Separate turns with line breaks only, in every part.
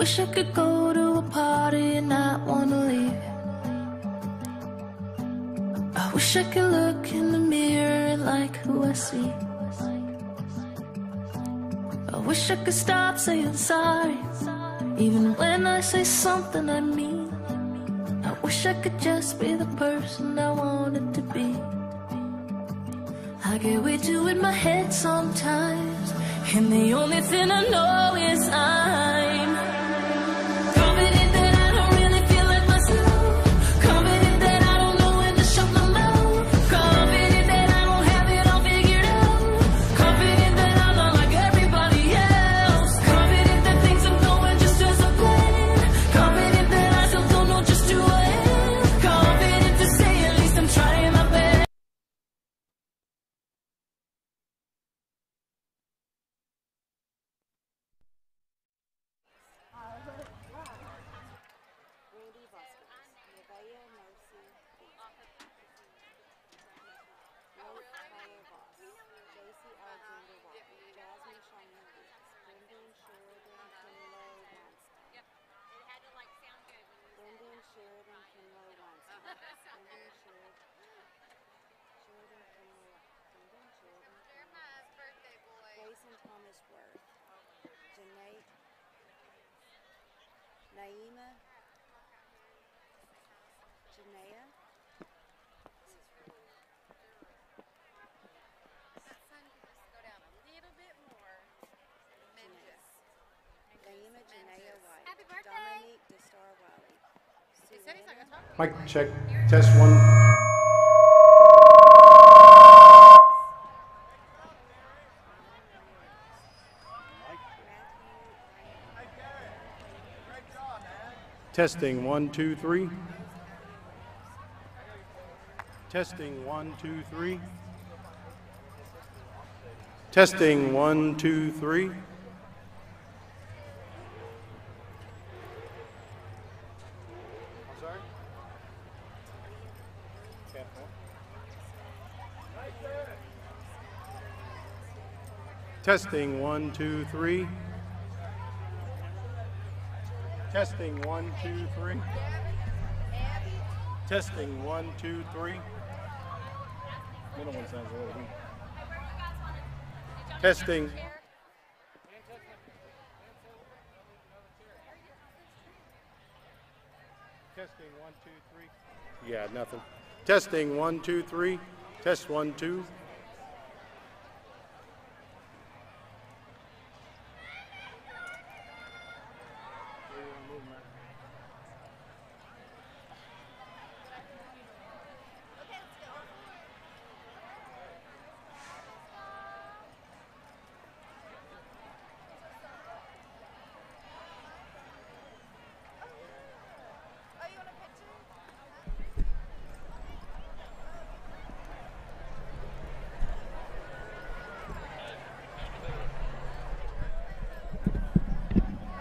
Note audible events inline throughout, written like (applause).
wish I could go to a party and not wanna leave. I wish I could look in the mirror and like who I see. I wish I could stop saying sorry, even when I say something I mean. I wish I could just be the person I wanted to be. I get way too in my head sometimes, and the only thing I know is I'm
gonna talk.
Mic check. Test one. Testing one, two, three. Testing one, two, three. Testing one, two, three. Testing one, two, three. Testing one, two, three. Testing one, two, three. Middle one sounds a little weak. Testing. Testing one, two, three. Yeah, nothing. Testing one, two, three. Test one, two.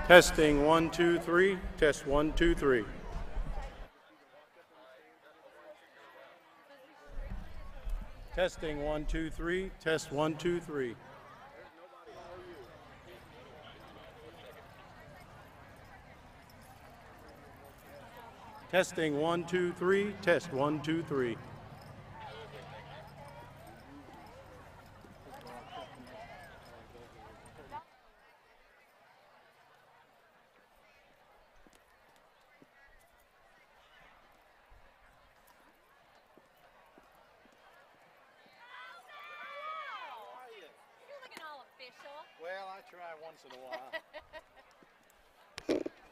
Testing one, two, three. Test one, two, three. Testing one, two, three. Test one, two, three. Testing one, two, three. Test one, two, three.
You're looking all official.
Well, I try once in a while.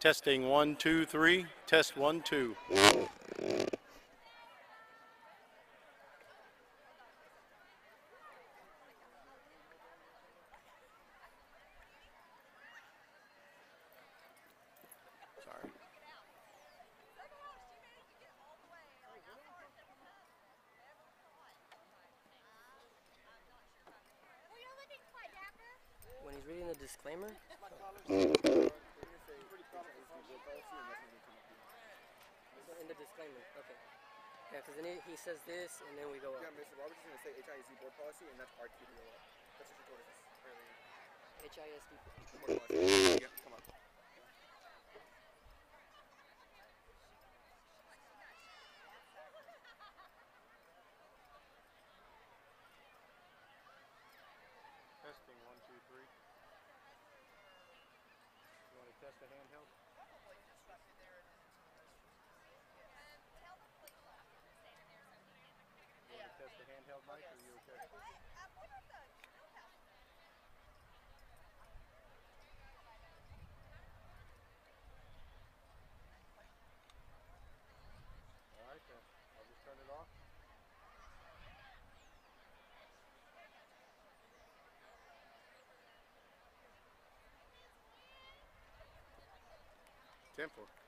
Testing one, two, three. Test one, two. Sorry.
Well, you're looking quite dapper.
When he's reading the disclaimer, (laughs) in the disclaimer, okay. Yeah, because then he, he says this, and then we go up.
Yeah, Mr. Roberts is going to say HISD board policy, and that's our QDOL. That's what she told us earlier.
HISD.
Board policy. yeah, come on.
10 4.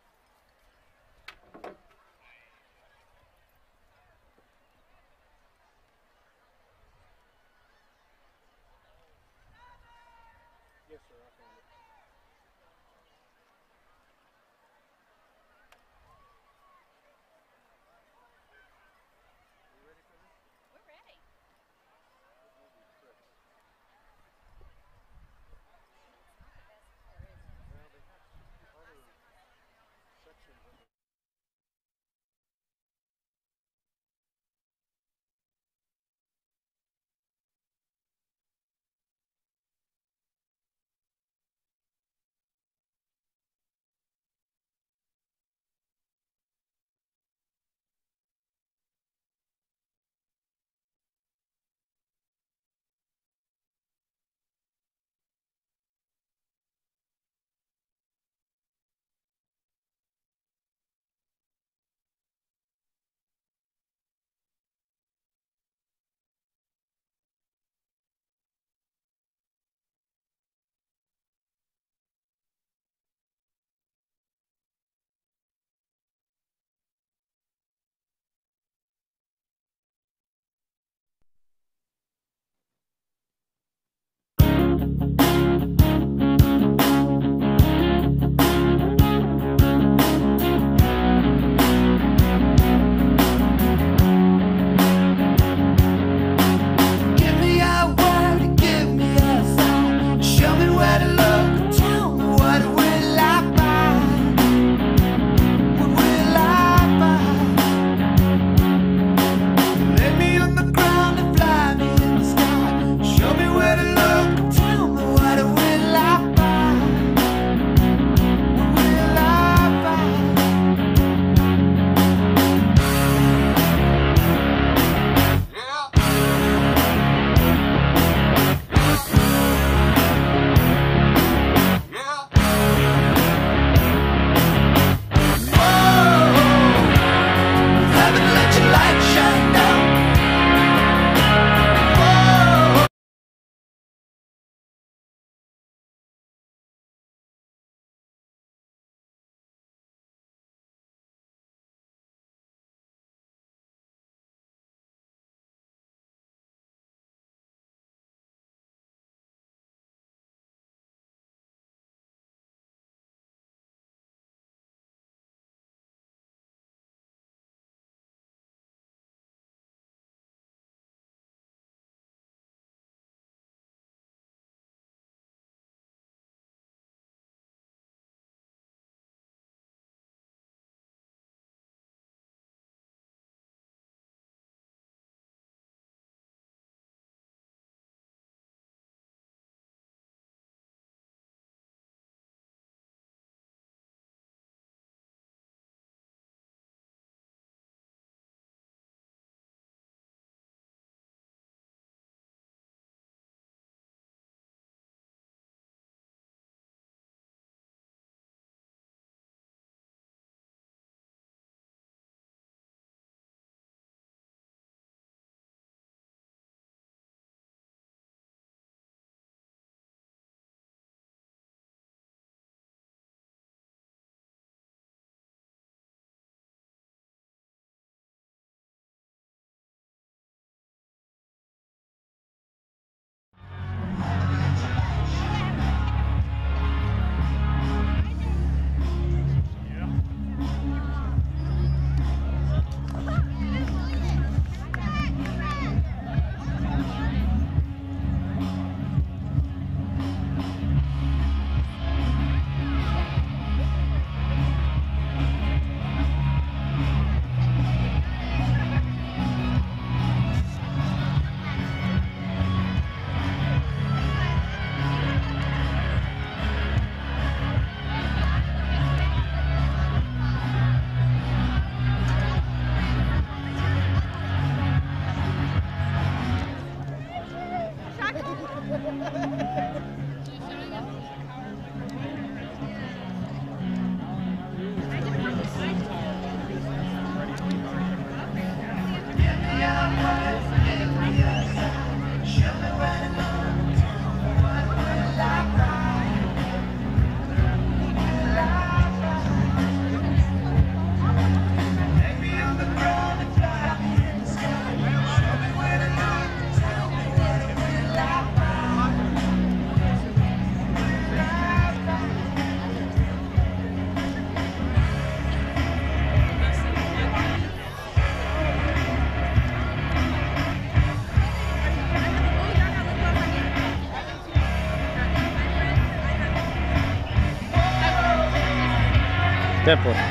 Tempo. Well,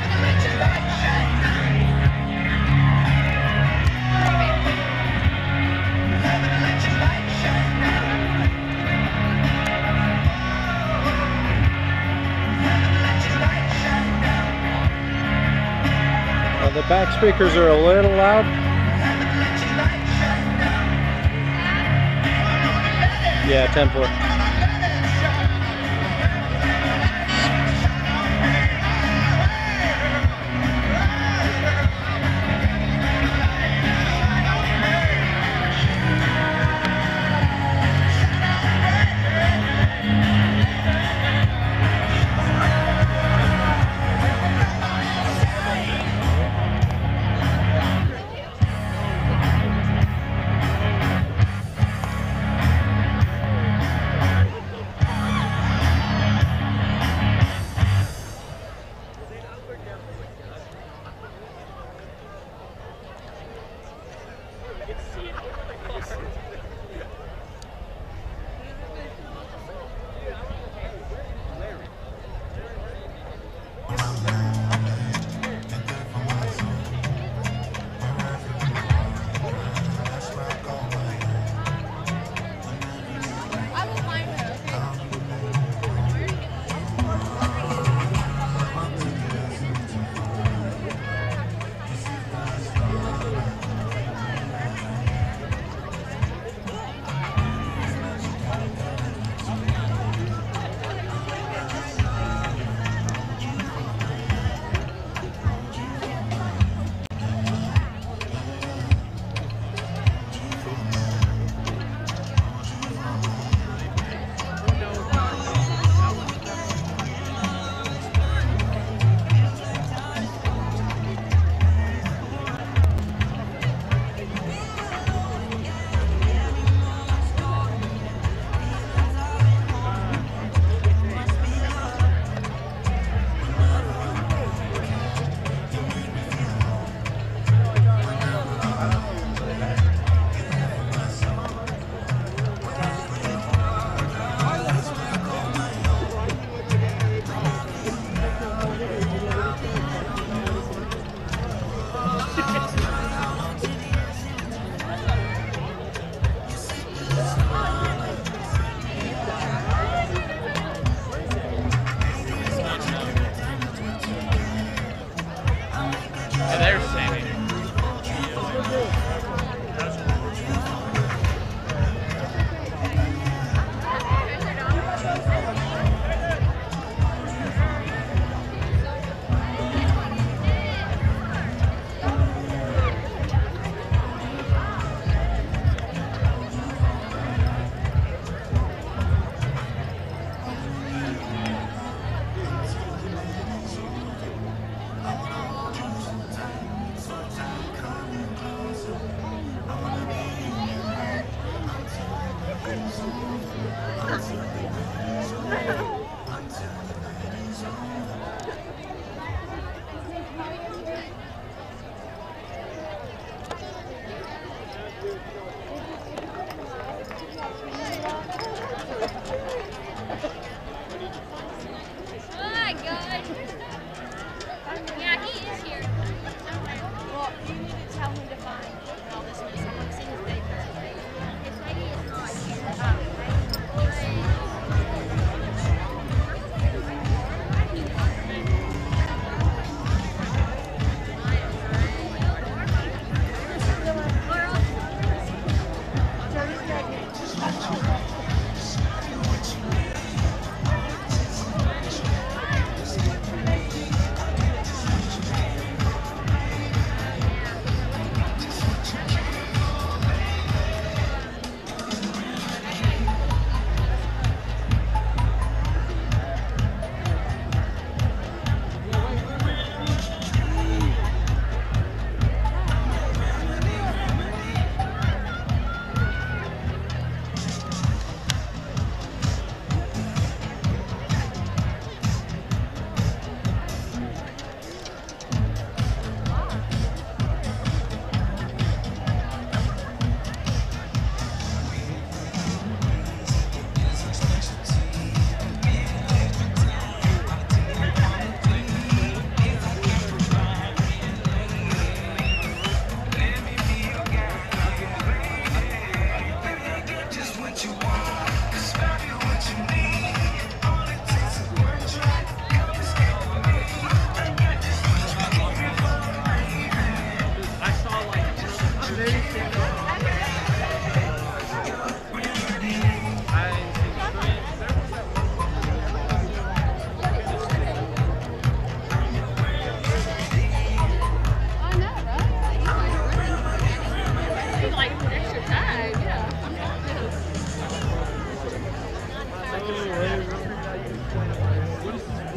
the back speakers are a little loud. Yeah,
10 4.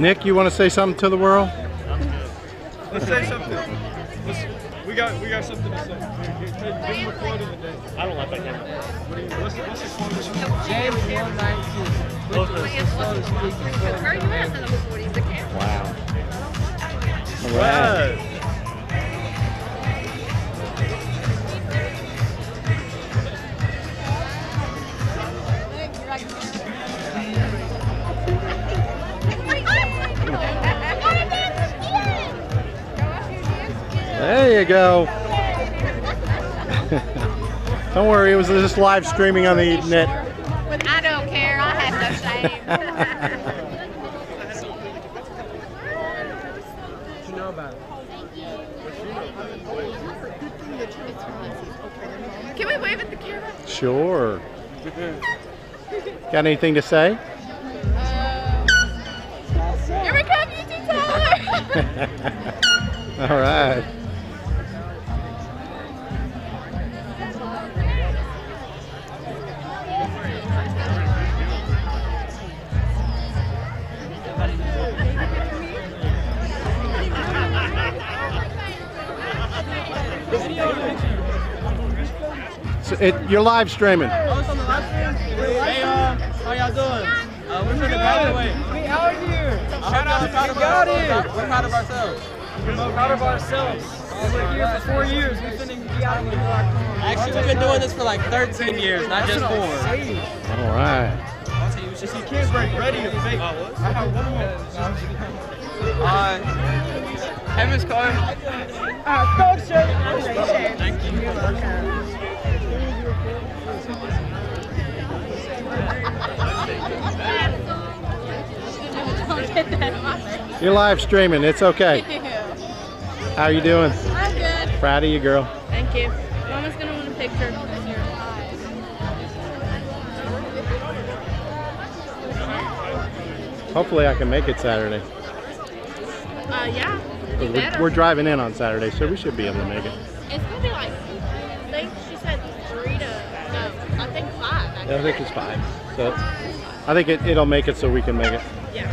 Nick, you want to say something to the world?
Let's say something. Let's, we got we got something to say. Give him a quote of the day.
I don't like that camera.
What do you, what's, the- what's the quote of the day?
James 119.
Where are you at? Said I'm 40. The camera.
Wow. All right. You go. (laughs) Don't worry, it was just live streaming on the net.
I don't care. I have no shame. (laughs)
You know about it?
Can we wave at the camera?
Sure. Got anything to say?
Here we come, you two (laughs) Tyler.
All right. It, you're live streaming.
Oh, it's on the live stream? Hey, uh, how y'all doing? Uh, we're trying to graduate. We out here. Shout out to proud of ourselves. We're proud of ourselves. We're proud of ourselves. Four years. We finna be out here. Actually, we've been doing this for like 13 years, not just four.
All right.
You can't break ready to fake. I have one more.
Uh, Heaven's car.
Uh, culture. Thank you.
You're live streaming. It's okay. (laughs) How are you doing?
I'm good.
Proud of you, girl.
Thank you. Mama's gonna want a picture.
Hopefully, I can make it Saturday.
Uh, yeah.
We're, we're driving in on Saturday, so we should be able to make it.
I think
it's five. So I think it, it'll make it so we can make it.
Yeah.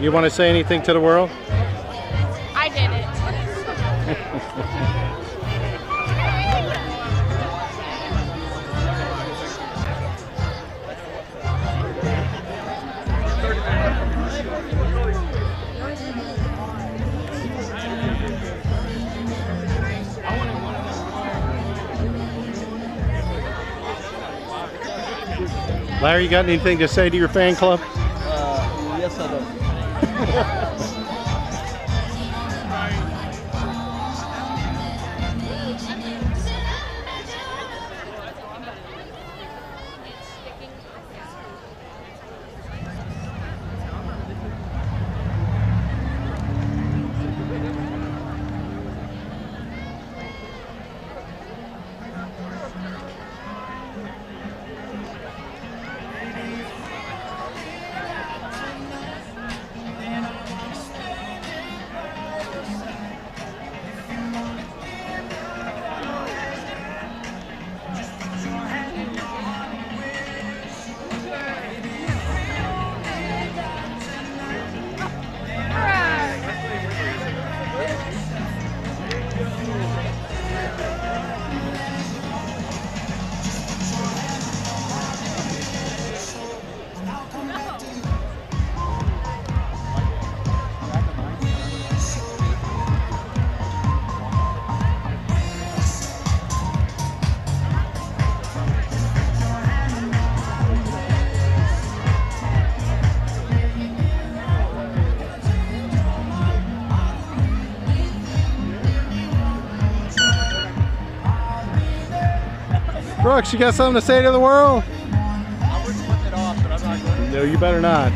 You want to say anything to the world?
I did it. (laughs)
Larry, you got anything to say to your fan club? Brooks, you got something to say to the world? I wouldn't put it off, but I'm not going to no, you better not.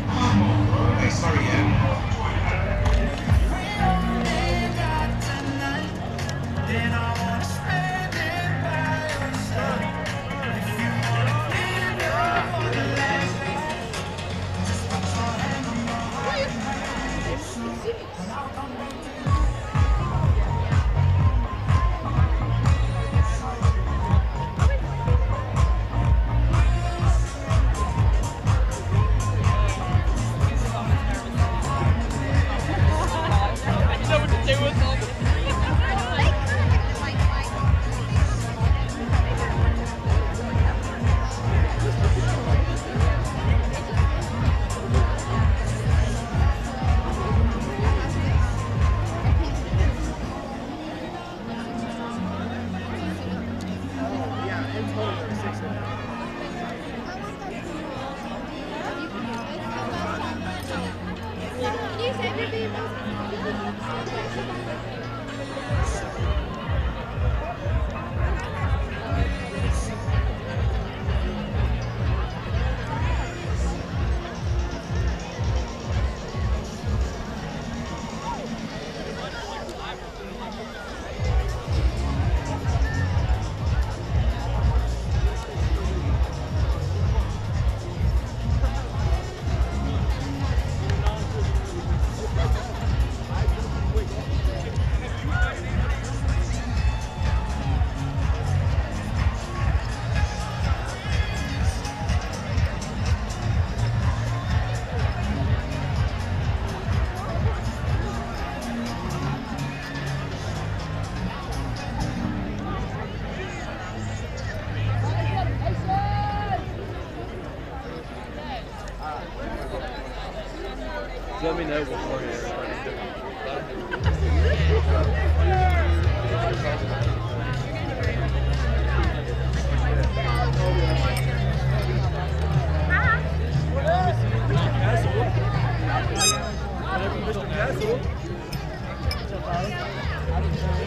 Just let know beforehand.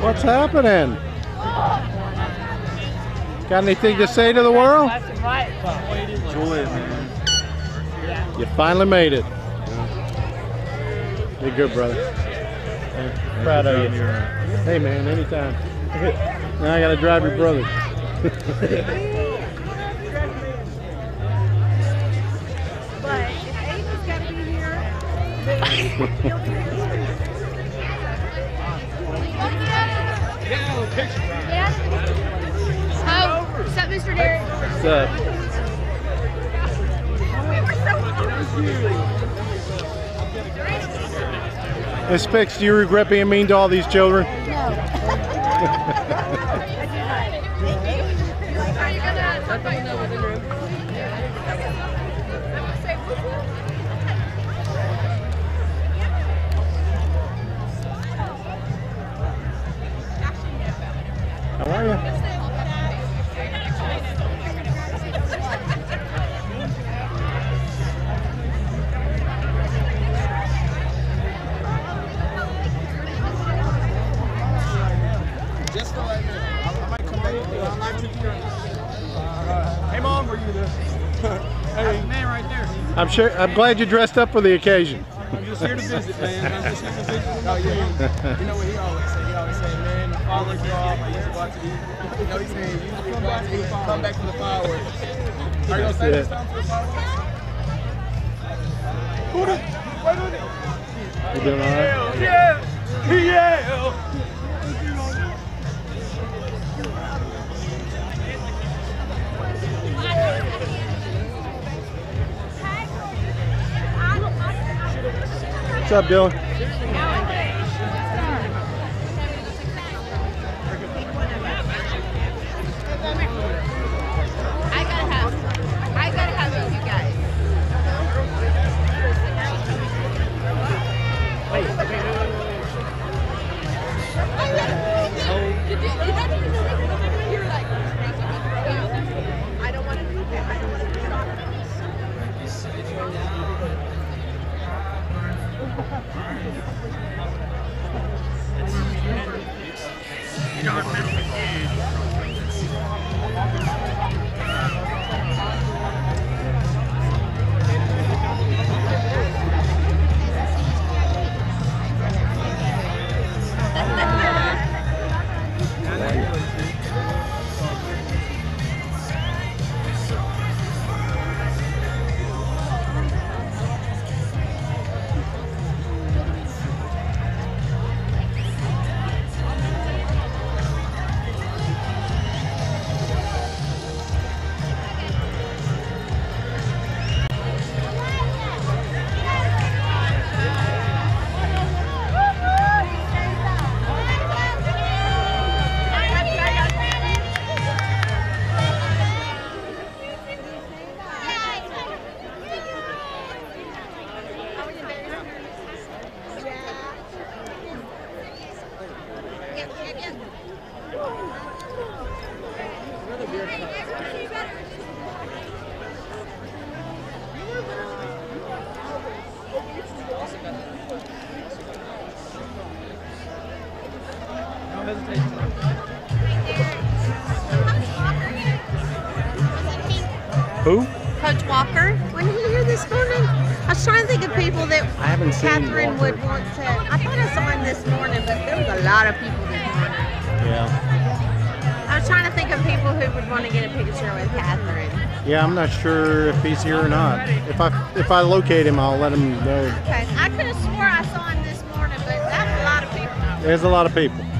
What's happening? Got anything to say to the world?
Enjoy it, man.
You finally made it. You're good, brother. Proud of you. Hey, man, anytime. (laughs) now I gotta drive your brother. (laughs) Miss Fix, do you regret being mean to all these children? Sure. I'm glad you dressed up for the occasion.
I'm just here to visit, man. I'm just here to visit. Oh, yeah. You know what he always say? He always say, man, the fireworks are off. I used to watch it. You know, he said, usually go out to eat, come back to the fireworks. Are you going to say this time for the fireworks? Who the? Wait a minute.
You doing all right?
Yeah. Yeah.
Up, Dylan?
Catherine would want to. I thought I saw him this morning, but there was a lot of people this morning.
Yeah.
I was trying to think of people who would want to get a picture with Catherine.
Yeah, I'm not sure if he's here or not. If I if I locate him, I'll let him know.
Okay, I could have swore I saw him this morning, but that's a lot of people.
There's a lot of people.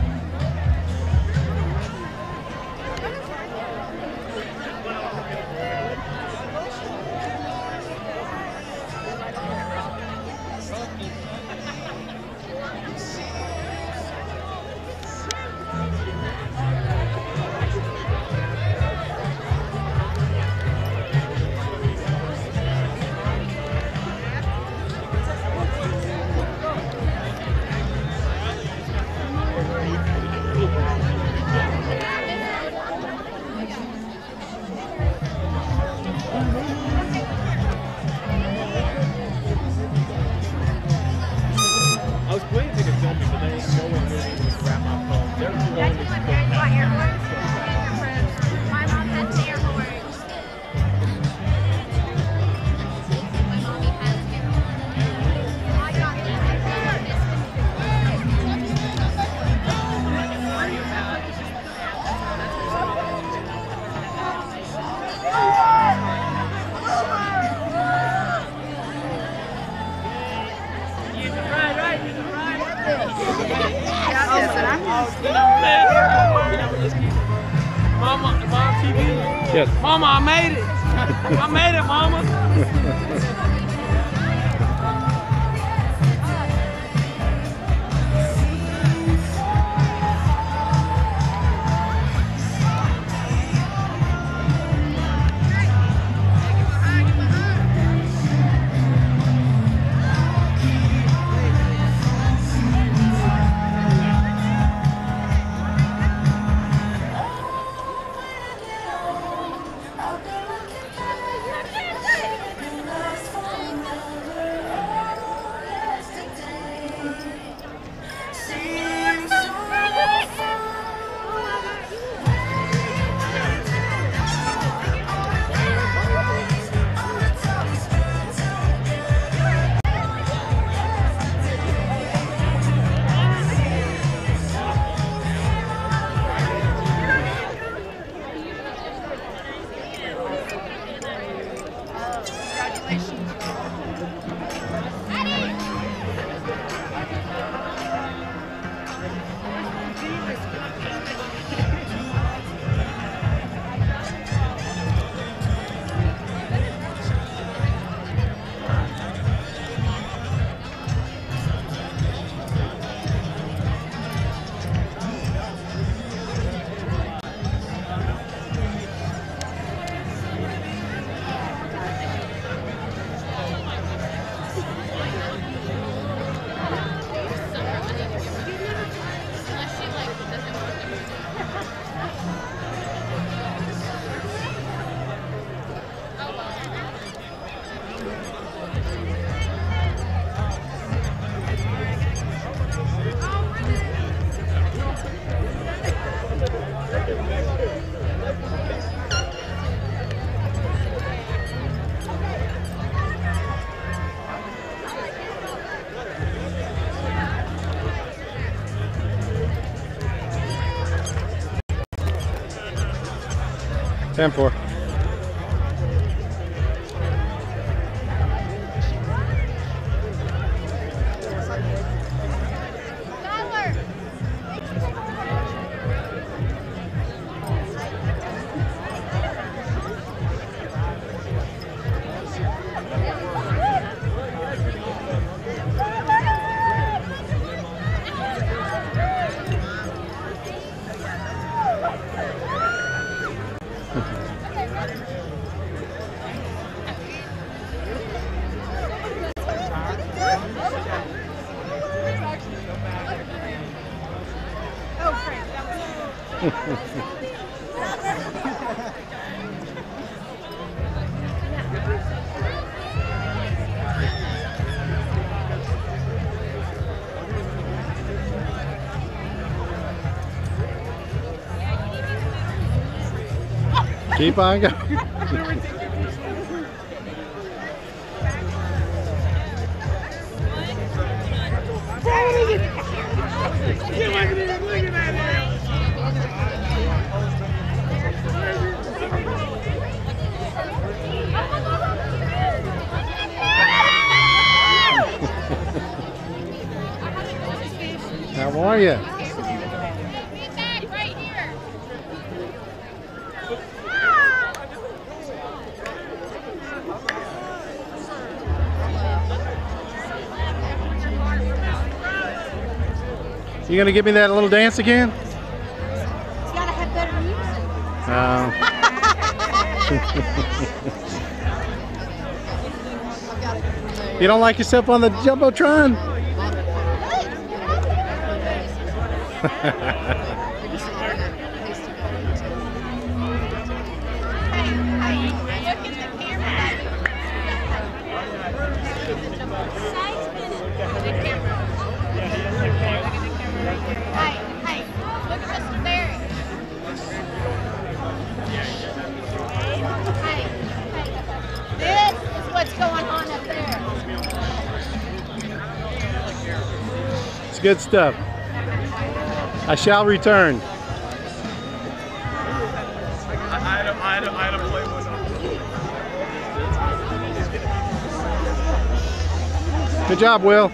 10 4. Keep on going. How are you? You gonna give me that little dance again?
It's gotta have better music.
Oh. (laughs) you don't like yourself on the jumbotron? (laughs) good stuff. I shall return. Good job, Will.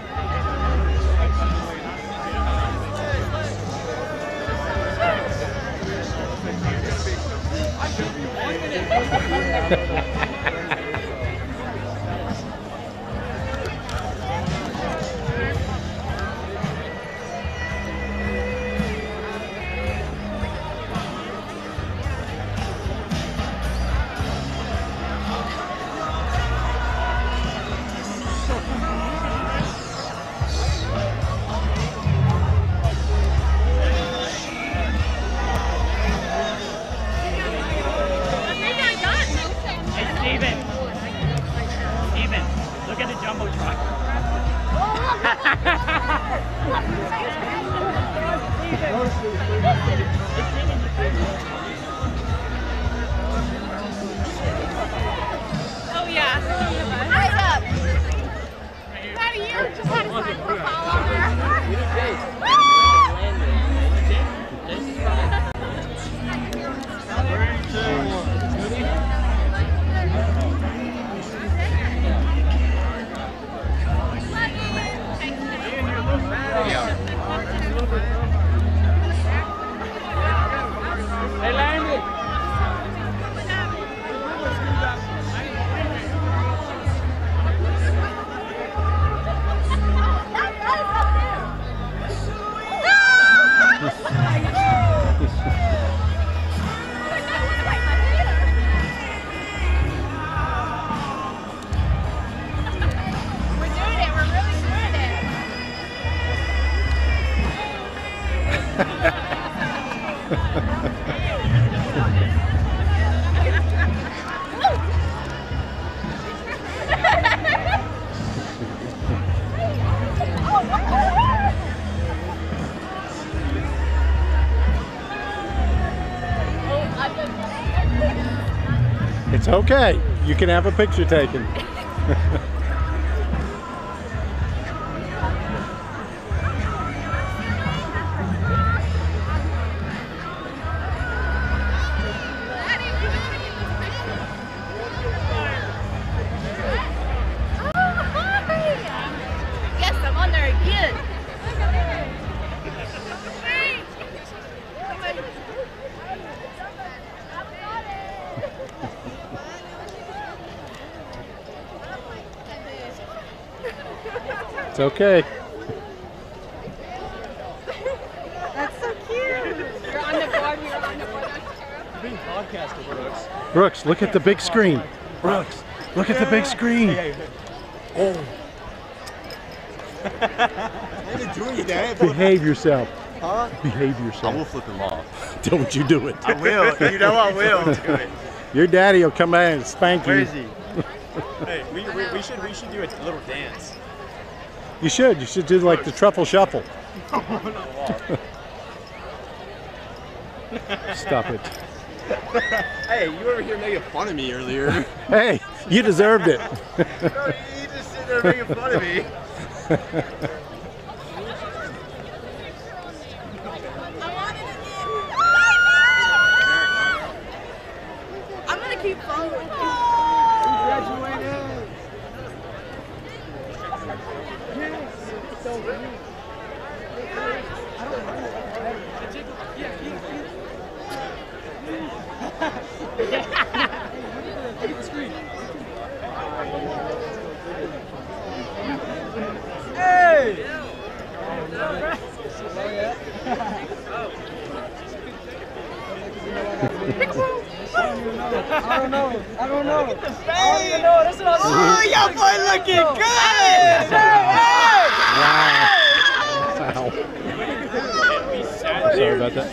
Okay. You can have a picture taken. It's okay.
That's so cute.
You're on the board. You're on the board.
Being podcasted, Brooks.
Brooks, look at the big screen. Brooks, look at the big screen.
Oh. I didn't do anything.
Behave yourself.
Huh?
Behave yourself.
I will flip him off. (laughs)
Don't you do it.
I will. You know I will do (laughs) it.
Your daddy will come back and spank you.
Where is he? hey, we, we, we should we should do a little dance.
You should. You should do like the truffle shuffle. Stop it.
Hey, you over here making fun of me earlier. (laughs)
Hey, you deserved it. (laughs)
you just sitting there making fun of me. (laughs)
I'm gonna keep following you.
Hey! I don't know. I don't know. I don't even know. That's what
y'all boy looking good.
Wow. Sorry about that.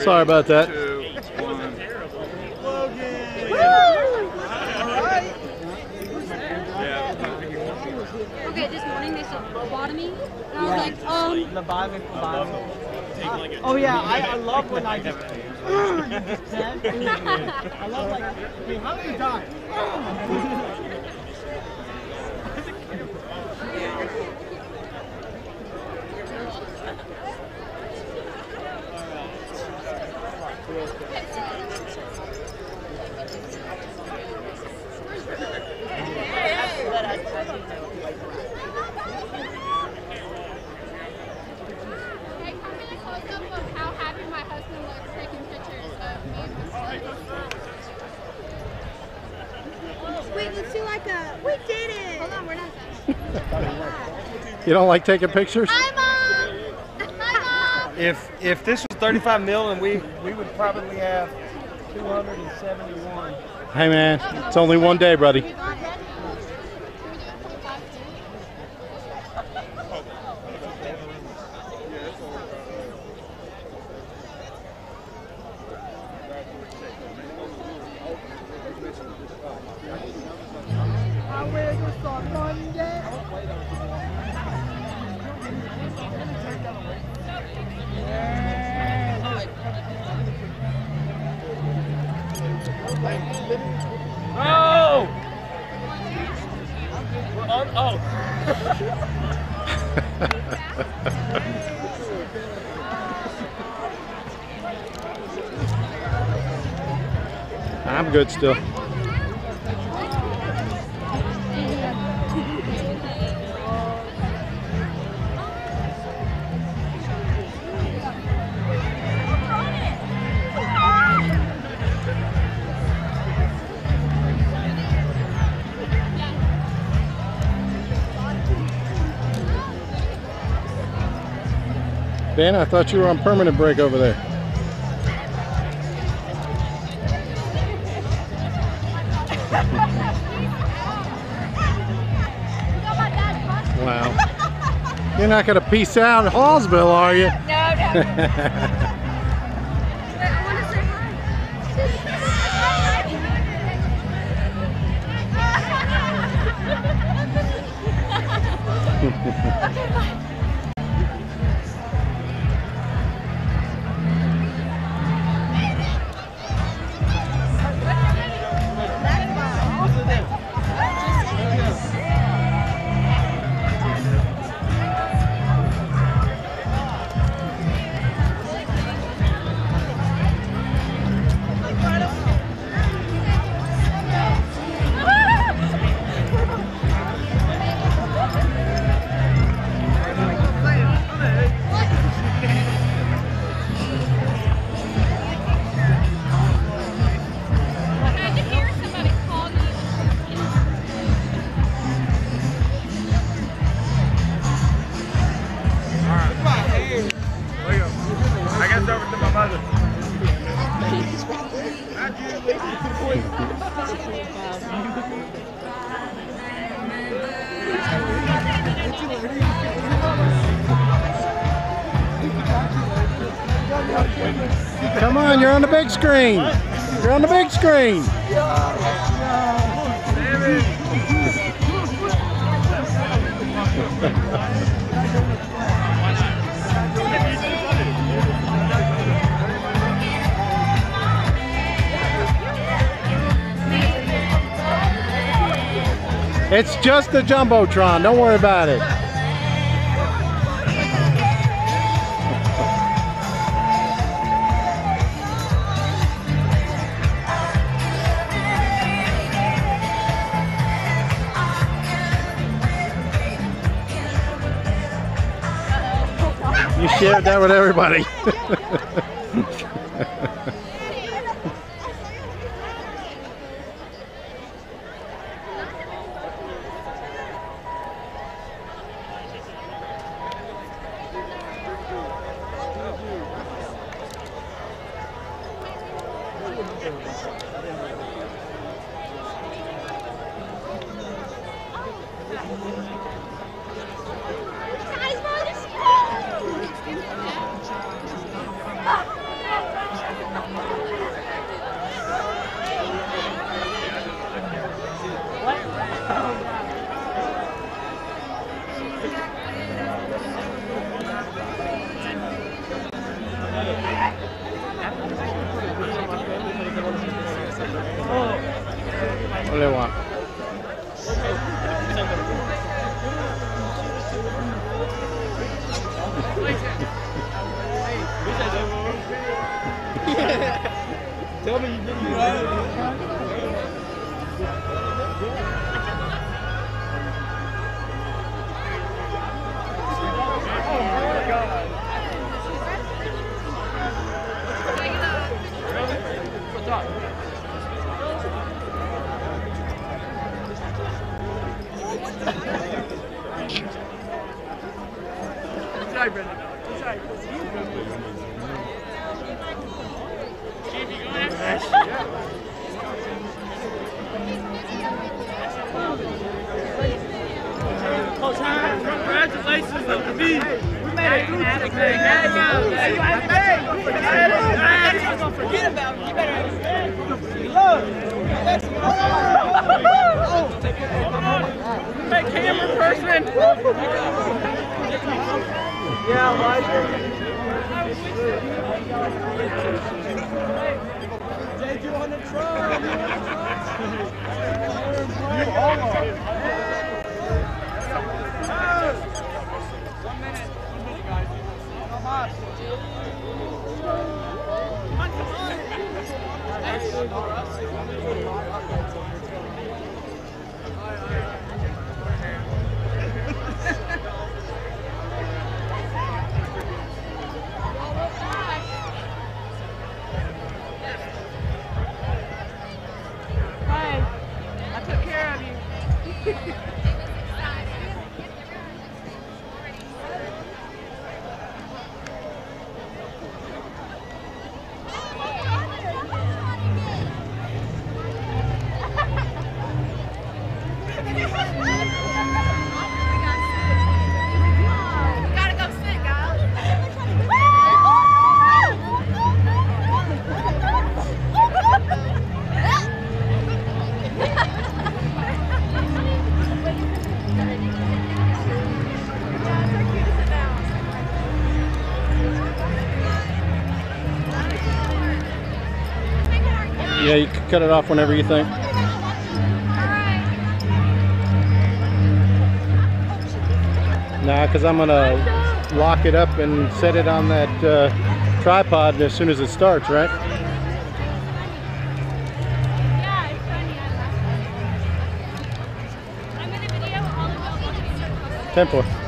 Sorry about that.
Okay, this morning they said lobotomy, and I was like, um,
Lobotomy, lobotomy. Oh yeah, I, I love when I I love like, wait, how do you die?
Hey, come in a close up of how happy my husband looks taking pictures of me and my son. Let's do like a. We did it. Hold on, we're not done. (laughs)
You don't like taking pictures?
Hi, mom. Hi, mom.
If if this was 35 mil, and we we would probably have 271.
Hey man, it's only one day, buddy. Good still. Ben, I thought you were on permanent break over there. You're not going to peace out at Hallsville, are you? (laughs)
No, no. (laughs)
Come on, you're on the big screen. You're on the big screen. It's just the Jumbotron. Don't worry about it. Shared that with everybody. (laughs)
cut it off whenever you think. Nah, because I'm going to lock it up and set it on that uh, tripod as soon as it starts, right? Ten four.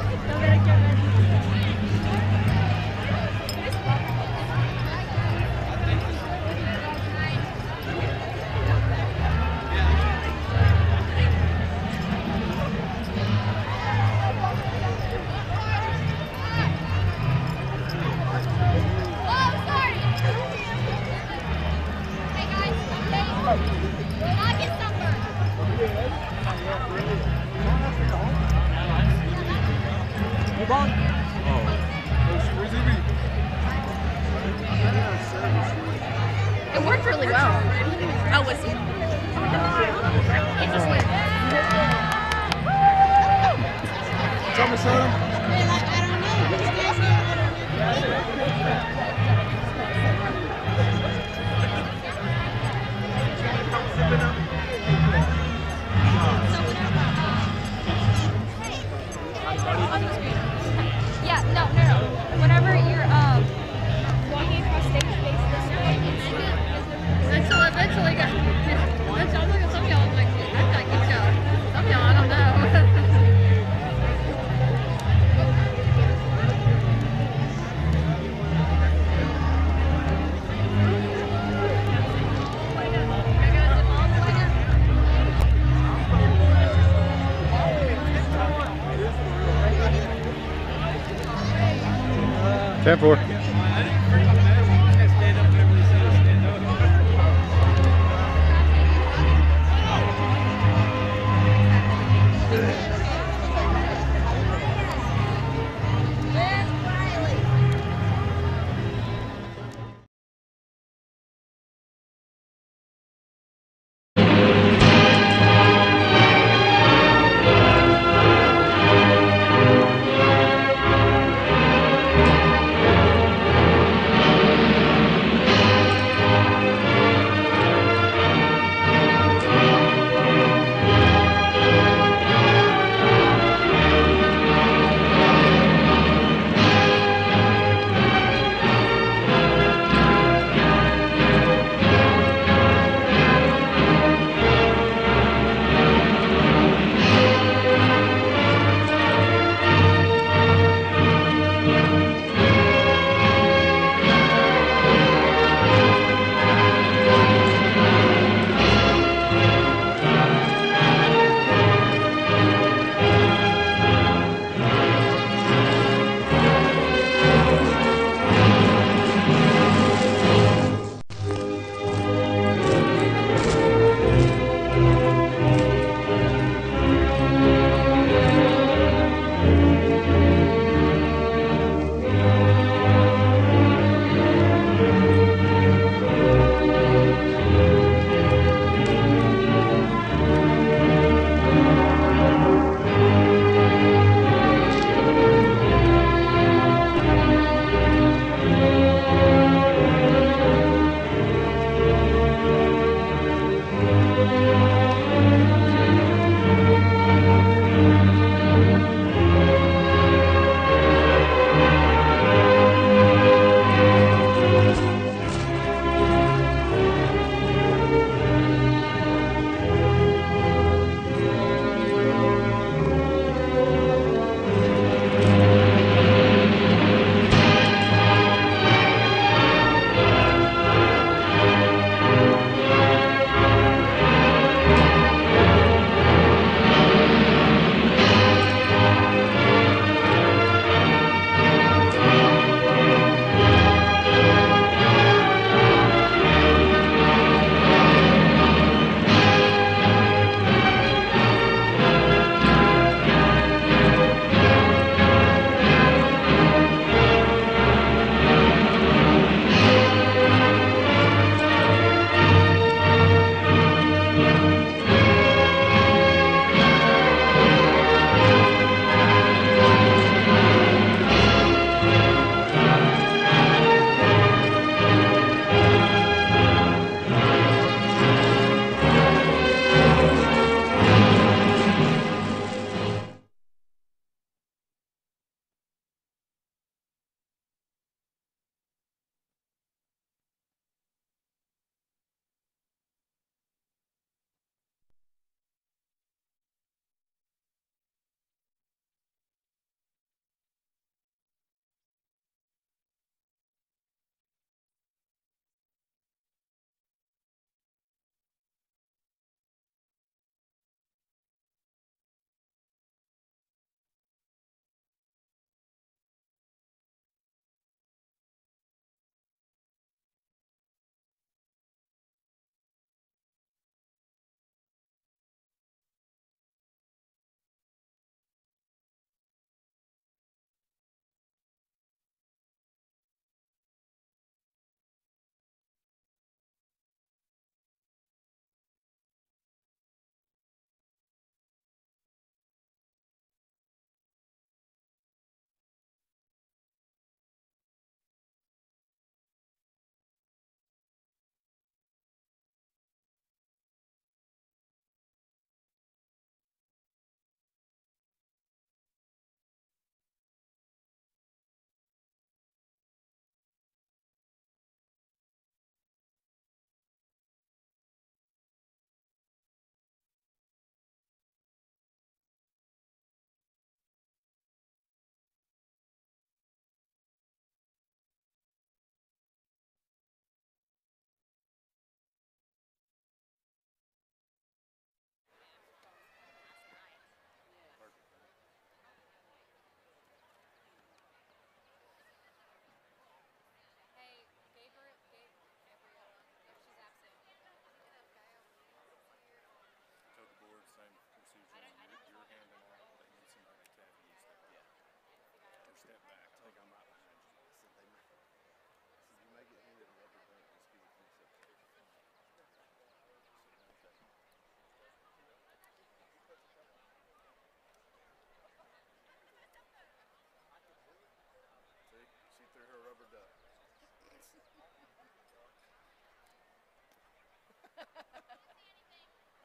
10-4.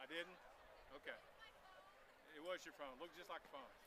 I
didn't? Okay. It was your phone. Looked just like a phone.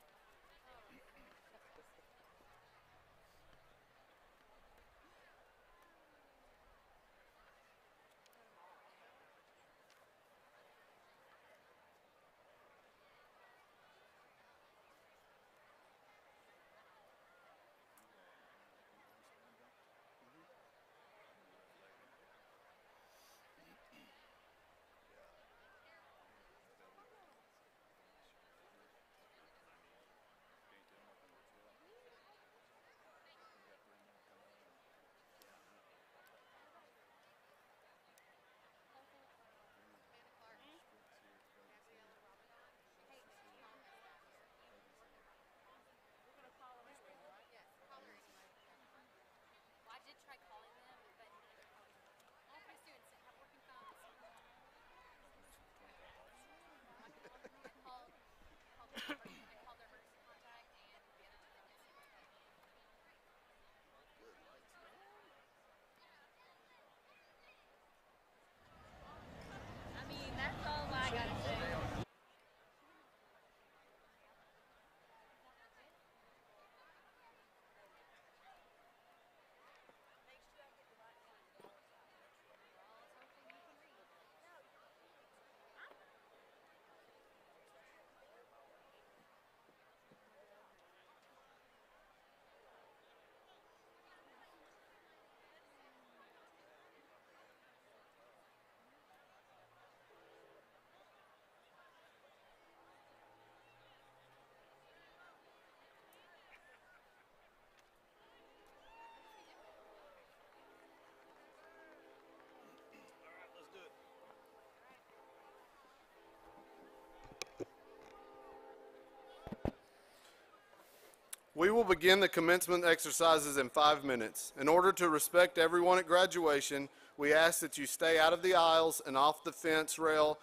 We will begin the commencement exercises in five minutes. In order to respect everyone at graduation, we ask that you stay out of the aisles and off the fence rail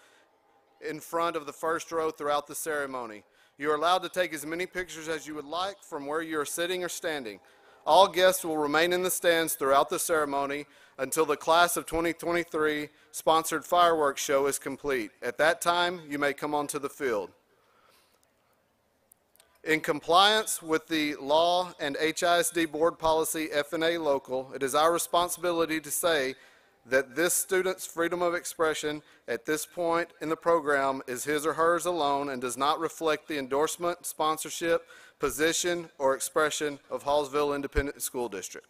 in front of the first row throughout the ceremony. You are allowed to take as many pictures as you would like from where you are sitting or standing. All guests will remain in the stands throughout the ceremony until the class of 2023 sponsored fireworks show is complete. At that time, you may come onto the field. In compliance with the law and HISD Board Policy FNA Local, it is our responsibility to say that this student's freedom of expression at this point in the program is his or hers alone and does not reflect the endorsement, sponsorship, position, or expression of Hallsville Independent School District.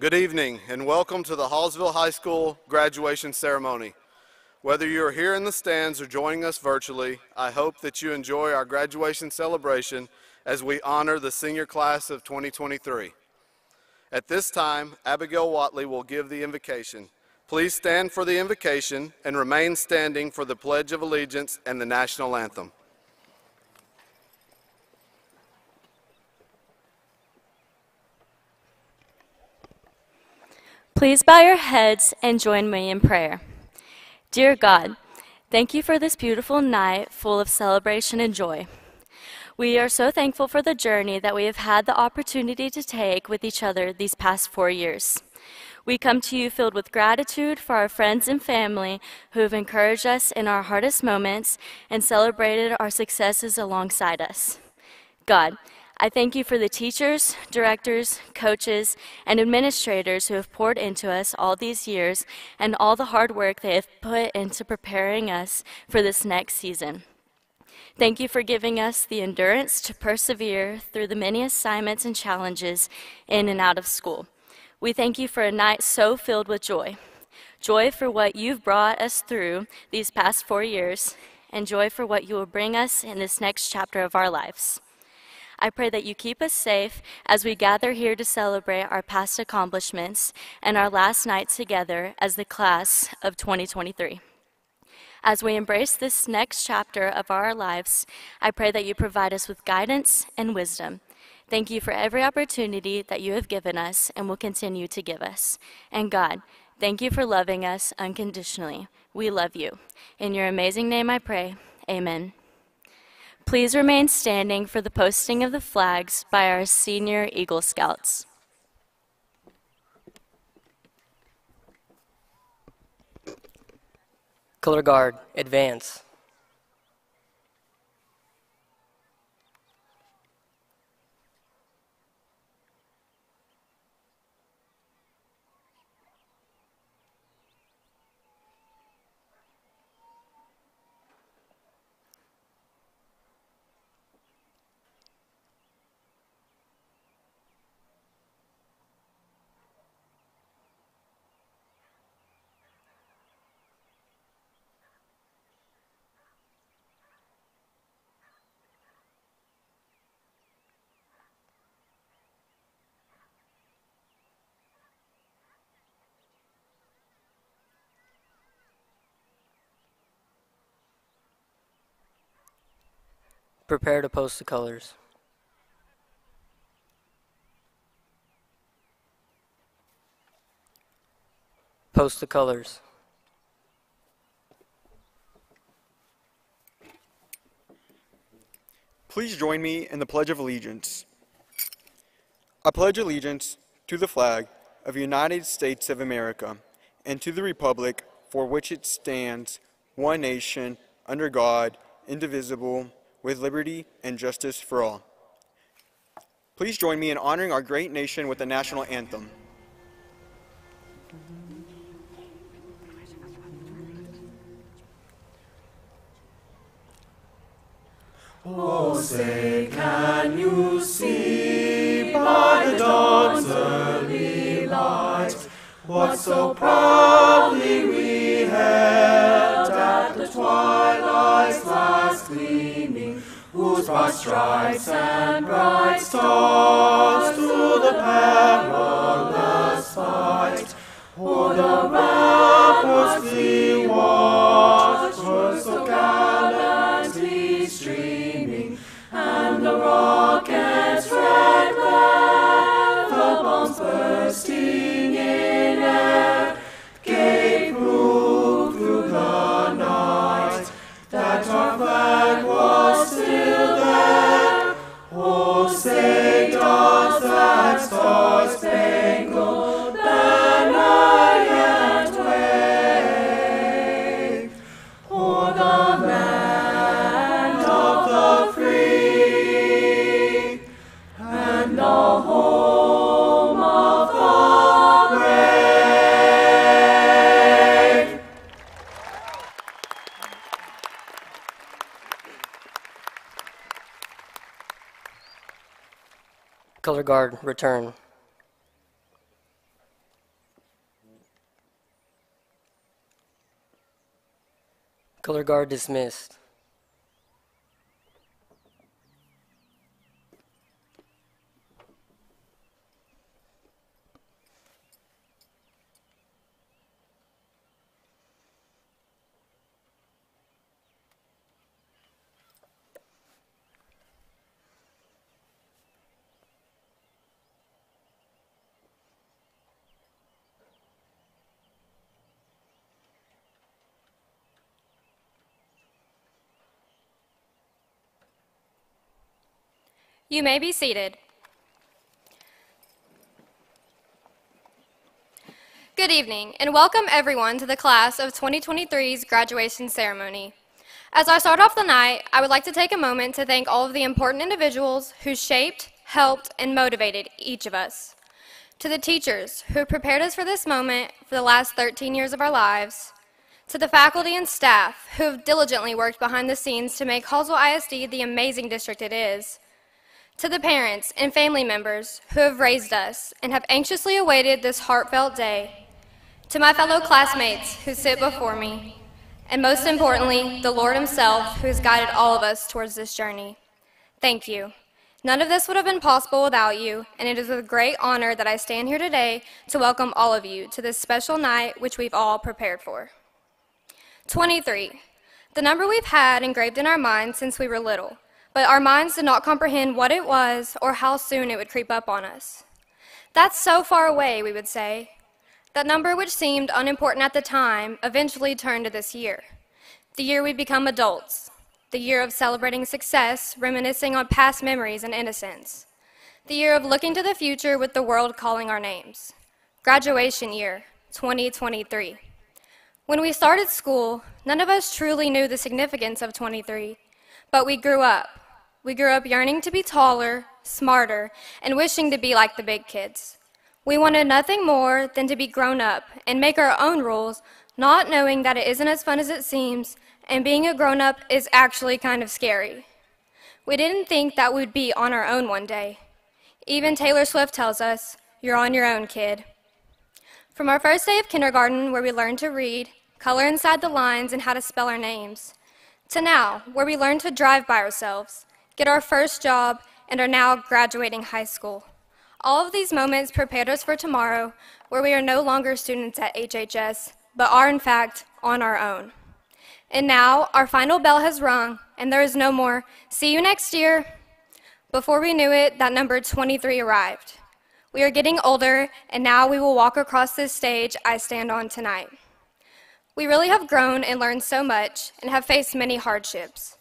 Good evening and welcome to the Hallsville High School graduation ceremony. Whether you are here in the stands or joining us virtually, I hope that you enjoy our graduation celebration as we honor the senior class of 2023. At this time, Abigail Watley will give the invocation. Please stand for the invocation and remain standing for the Pledge of Allegiance and the National Anthem.
Please bow your heads and join me in prayer. Dear God, thank you for this beautiful night full of celebration and joy. We are so thankful for the journey that we have had the opportunity to take with each other these past four years. We come to you filled with gratitude for our friends and family who have encouraged us in our hardest moments and celebrated our successes alongside us. God, I thank you for the teachers, directors, coaches, and administrators who have poured into us all these years and all the hard work they have put into preparing us for this next season. Thank you for giving us the endurance to persevere through the many assignments and challenges in and out of school. We thank you for a night so filled with joy. Joy for what you've brought us through these past four years, and joy for what you will bring us in this next chapter of our lives. I pray that you keep us safe as we gather here to celebrate our past accomplishments and our last night together as the class of 2023. As we embrace this next chapter of our lives, I pray that you provide us with guidance and wisdom. Thank you for every opportunity that you have given us and will continue to give us. And God, thank you for loving us unconditionally. We love you. In your amazing name I pray. Amen. Please remain standing for the posting of the flags by our senior Eagle Scouts.
Color guard, advance. Prepare to post the colors. Post the colors.
Please join me in the Pledge of Allegiance. I pledge allegiance to the flag of the United States of America and to the republic for which it stands, one nation, under God, indivisible, with liberty and justice for all. Please join me in honoring our great nation with the national anthem.
Oh, say, can you see by the dawn's early light what so proudly we held at the twilight's last gleaming, whose broad stripes and bright stars through the perilous fight. O'er the ramparts we watched were so gallantly streaming, and the rockets red red, the bombs bursting
Color guard, return. Color guard dismissed.
You may be seated. Good evening, and welcome everyone to the class of 2023's graduation ceremony. As I start off the night, I would like to take a moment to thank all of the important individuals who shaped, helped, and motivated each of us. To the teachers who prepared us for this moment for the last 13 years of our lives. To the faculty and staff who have diligently worked behind the scenes to make Hallsville ISD the amazing district it is. To the parents and family members who have raised us and have anxiously awaited this heartfelt day. To my fellow classmates who sit before me. And most importantly, the Lord Himself who has guided all of us towards this journey. Thank you. None of this would have been possible without you, and it is with great honor that I stand here today to welcome all of you to this special night which we've all prepared for. 23. The number we've had engraved in our minds since we were little, but our minds did not comprehend what it was or how soon it would creep up on us. That's so far away, we would say. That number, which seemed unimportant at the time, eventually turned to this year. The year we become adults. The year of celebrating success, reminiscing on past memories and innocence. The year of looking to the future with the world calling our names. Graduation year, 2023. When we started school, none of us truly knew the significance of 23, but we grew up. We grew up yearning to be taller, smarter, and wishing to be like the big kids. We wanted nothing more than to be grown up and make our own rules, not knowing that it isn't as fun as it seems, and being a grown up is actually kind of scary. We didn't think that we'd be on our own one day. Even Taylor Swift tells us, You're on your own, kid. From our first day of kindergarten, where we learned to read, color inside the lines, and how to spell our names, to now, where we learn to drive by ourselves, get our first job, and are now graduating high school. All of these moments prepared us for tomorrow, where we are no longer students at HHS, but are in fact on our own. And now, our final bell has rung, and there is no more, see you next year. Before we knew it, that number 23 arrived. We are getting older, and now we will walk across this stage I stand on tonight. We really have grown and learned so much and have faced many hardships.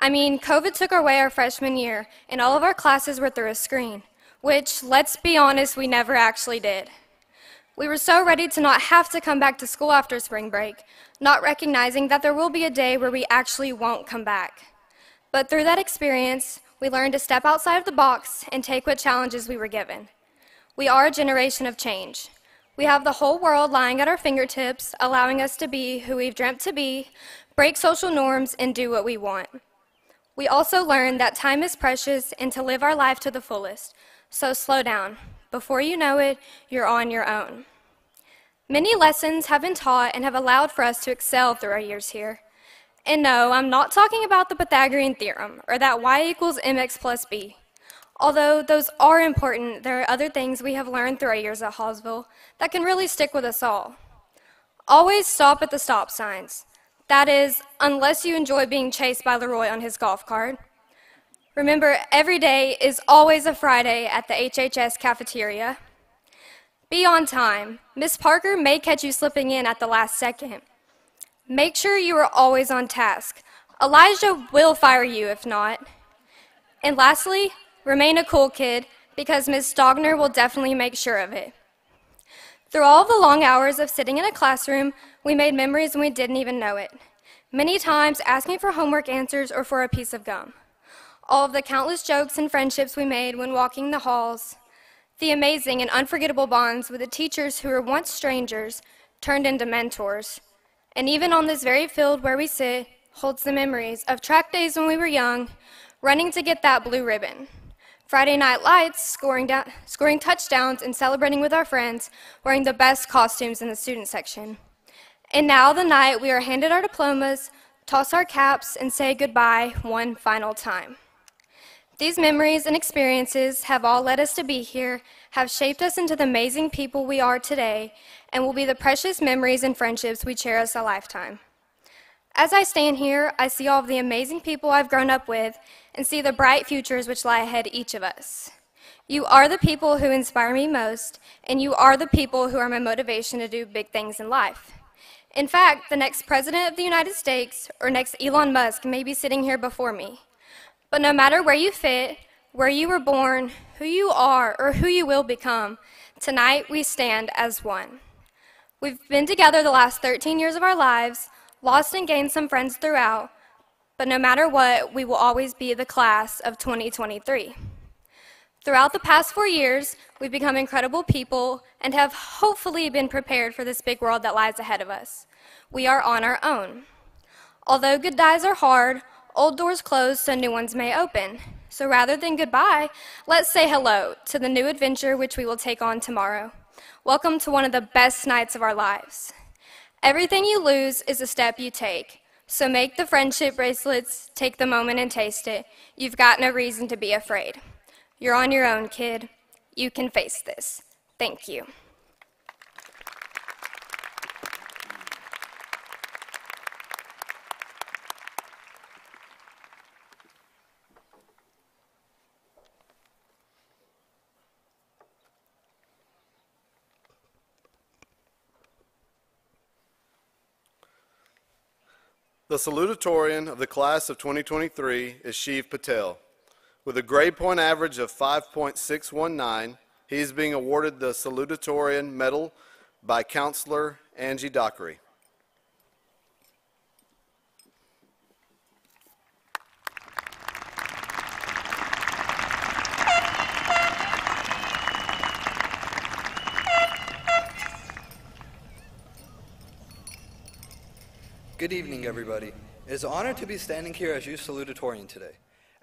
I mean, COVID took away our freshman year, and all of our classes were through a screen, which, let's be honest, we never actually did. We were so ready to not have to come back to school after spring break, not recognizing that there will be a day where we actually won't come back. But through that experience, we learned to step outside of the box and take what challenges we were given. We are a generation of change. We have the whole world lying at our fingertips, allowing us to be who we've dreamt to be, break social norms, and do what we want. We also learned that time is precious and to live our life to the fullest. So slow down. Before you know it, you're on your own. Many lessons have been taught and have allowed for us to excel through our years here. And no, I'm not talking about the Pythagorean theorem or that y equals mx plus b. Although those are important, there are other things we have learned through our years at Hallsville that can really stick with us all. Always stop at the stop signs. That is, unless you enjoy being chased by Leroy on his golf cart. Remember, every day is always a Friday at the HHS cafeteria. Be on time. Miss Parker may catch you slipping in at the last second. Make sure you are always on task. Elijah will fire you if not. And lastly, remain a cool kid because Miss Stogner will definitely make sure of it. Through all the long hours of sitting in a classroom, we made memories and we didn't even know it. Many times asking for homework answers or for a piece of gum. All of the countless jokes and friendships we made when walking the halls. The amazing and unforgettable bonds with the teachers who were once strangers turned into mentors. And even on this very field where we sit holds the memories of track days when we were young, running to get that blue ribbon. Friday night lights, scoring, down, scoring touchdowns, and celebrating with our friends, wearing the best costumes in the student section. And now, the night we are handed our diplomas, toss our caps, and say goodbye one final time. These memories and experiences have all led us to be here, have shaped us into the amazing people we are today, and will be the precious memories and friendships we cherish a lifetime. As I stand here, I see all of the amazing people I've grown up with and see the bright futures which lie ahead each of us. You are the people who inspire me most, and you are the people who are my motivation to do big things in life. In fact, the next president of the United States or next Elon Musk may be sitting here before me. But no matter where you fit, where you were born, who you are, or who you will become, tonight we stand as one. We've been together the last 13 years of our lives, lost and gained some friends throughout, but no matter what, we will always be the class of 2023. Throughout the past four years, we've become incredible people and have hopefully been prepared for this big world that lies ahead of us. We are on our own. Although goodbyes are hard, old doors close so new ones may open. So rather than goodbye, let's say hello to the new adventure which we will take on tomorrow. Welcome to one of the best nights of our lives. Everything you lose is a step you take. So make the friendship bracelets, take the moment and taste it. You've got no reason to be afraid. You're on your own, kid. You can face this. Thank you.
The salutatorian of the class of 2023 is Shiv Patel. With a grade point average of 5.619, he is being awarded the salutatorian medal by Counselor Angie Dockery.
Good evening, everybody. It is an honor to be standing here as you salutatorian today.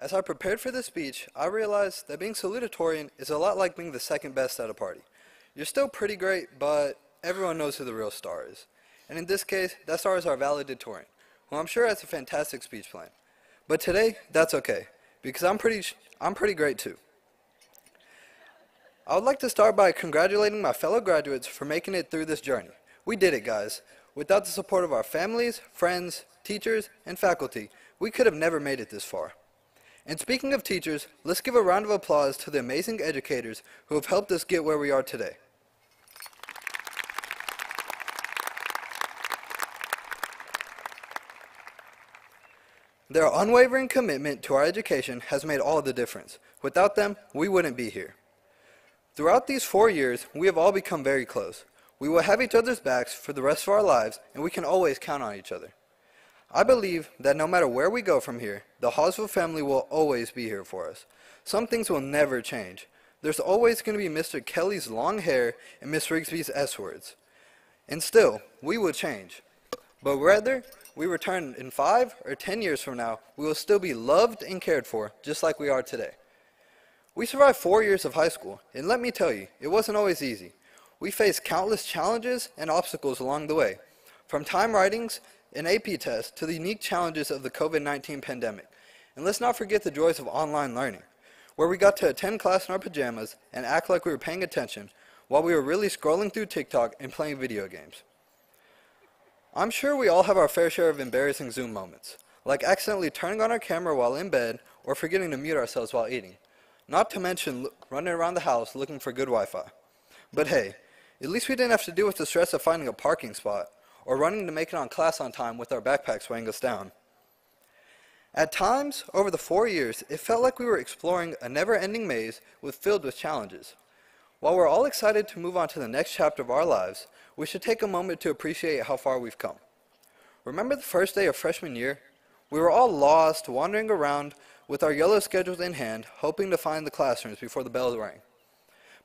As I prepared for this speech, I realized that being salutatorian is a lot like being the second best at a party. You're still pretty great, but everyone knows who the real star is. And in this case, that star is our valedictorian, who I'm sure has a fantastic speech plan. But today, that's okay, because I'm pretty, I'm pretty great too. I would like to start by congratulating my fellow graduates for making it through this journey. We did it, guys. Without the support of our families, friends, teachers, and faculty, we could have never made it this far. And speaking of teachers, let's give a round of applause to the amazing educators who have helped us get where we are today. Their unwavering commitment to our education has made all the difference. Without them, we wouldn't be here. Throughout these four years, we have all become very close. We will have each other's backs for the rest of our lives, and we can always count on each other. I believe that no matter where we go from here, the Hallsville family will always be here for us. Some things will never change. There's always going to be Mr. Kelly's long hair and Miss Rigsby's S words. And still, we will change. But whether we return in five or ten years from now, we will still be loved and cared for, just like we are today. We survived four years of high school, and let me tell you, it wasn't always easy. We faced countless challenges and obstacles along the way, from time writings and AP tests to the unique challenges of the COVID-19 pandemic. And let's not forget the joys of online learning, where we got to attend class in our pajamas and act like we were paying attention while we were really scrolling through TikTok and playing video games. I'm sure we all have our fair share of embarrassing Zoom moments, like accidentally turning on our camera while in bed or forgetting to mute ourselves while eating. Not to mention running around the house looking for good Wi-Fi. But hey, at least we didn't have to deal with the stress of finding a parking spot or running to make it on class on time with our backpacks weighing us down. At times, over the four years, it felt like we were exploring a never-ending maze with filled with challenges. While we're all excited to move on to the next chapter of our lives, we should take a moment to appreciate how far we've come. Remember the first day of freshman year? We were all lost, wandering around with our yellow schedules in hand, hoping to find the classrooms before the bells rang.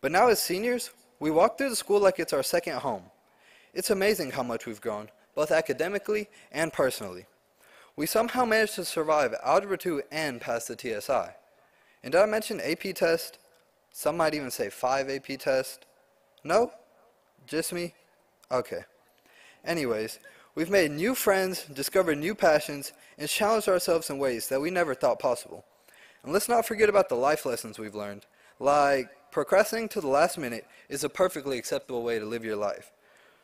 But now as seniors, we walk through the school like it's our second home. It's amazing how much we've grown, both academically and personally. We somehow managed to survive Algebra 2 and pass the TSI. And did I mention AP test? Some might even say 5 AP test. No? Just me? Okay. Anyways, we've made new friends, discovered new passions, and challenged ourselves in ways that we never thought possible. And let's not forget about the life lessons we've learned, like procrastinating to the last minute is a perfectly acceptable way to live your life.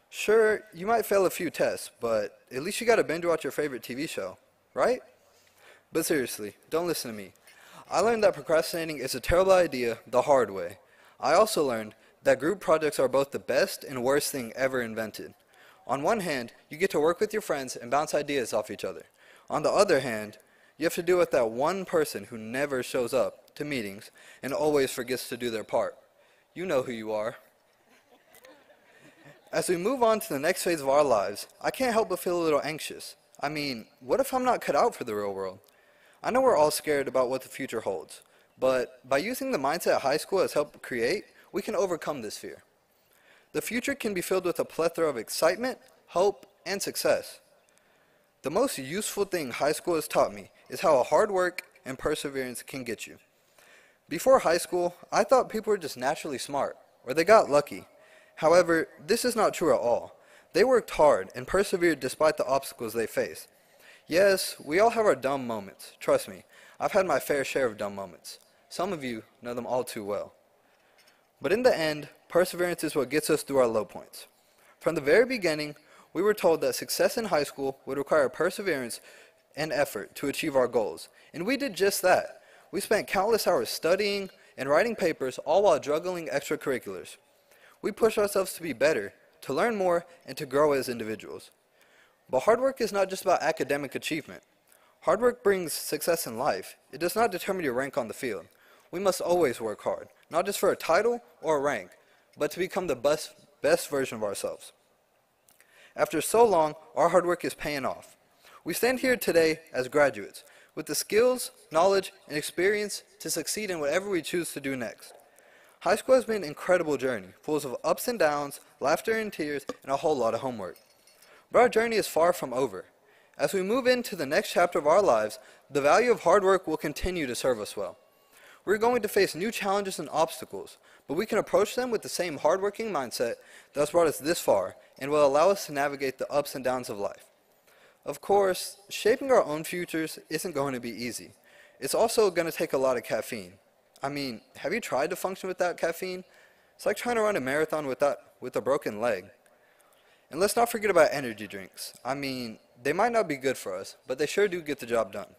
Sure, you might fail a few tests, but at least you got to binge watch your favorite TV show, right? But seriously, don't listen to me. I learned that procrastinating is a terrible idea the hard way. I also learned that group projects are both the best and worst thing ever invented. On one hand, you get to work with your friends and bounce ideas off each other. On the other hand, you have to deal with that one person who never shows up to meetings and always forgets to do their part. You know who you are. As we move on to the next phase of our lives, I can't help but feel a little anxious. I mean, what if I'm not cut out for the real world? I know we're all scared about what the future holds, but by using the mindset high school has helped create, we can overcome this fear. The future can be filled with a plethora of excitement, hope, and success. The most useful thing high school has taught me is how hard work and perseverance can get you. Before high school, I thought people were just naturally smart, or they got lucky. However, this is not true at all. They worked hard and persevered despite the obstacles they faced. Yes, we all have our dumb moments. Trust me, I've had my fair share of dumb moments. Some of you know them all too well. But in the end, perseverance is what gets us through our low points. From the very beginning, we were told that success in high school would require perseverance and effort to achieve our goals. And we did just that. We spent countless hours studying and writing papers, all while juggling extracurriculars. We pushed ourselves to be better, to learn more, and to grow as individuals. But hard work is not just about academic achievement. Hard work brings success in life. It does not determine your rank on the field. We must always work hard, not just for a title or a rank, but to become the best, best version of ourselves. After so long, our hard work is paying off. We stand here today as graduates with the skills, knowledge, and experience to succeed in whatever we choose to do next. High school has been an incredible journey, full of ups and downs, laughter and tears, and a whole lot of homework. But our journey is far from over. As we move into the next chapter of our lives, the value of hard work will continue to serve us well. We're going to face new challenges and obstacles, but we can approach them with the same hardworking mindset that has brought us this far and will allow us to navigate the ups and downs of life. Of course, shaping our own futures isn't going to be easy. It's also going to take a lot of caffeine. I mean, have you tried to function without caffeine? It's like trying to run a marathon without, with a broken leg. And let's not forget about energy drinks. I mean, they might not be good for us, but they sure do get the job done.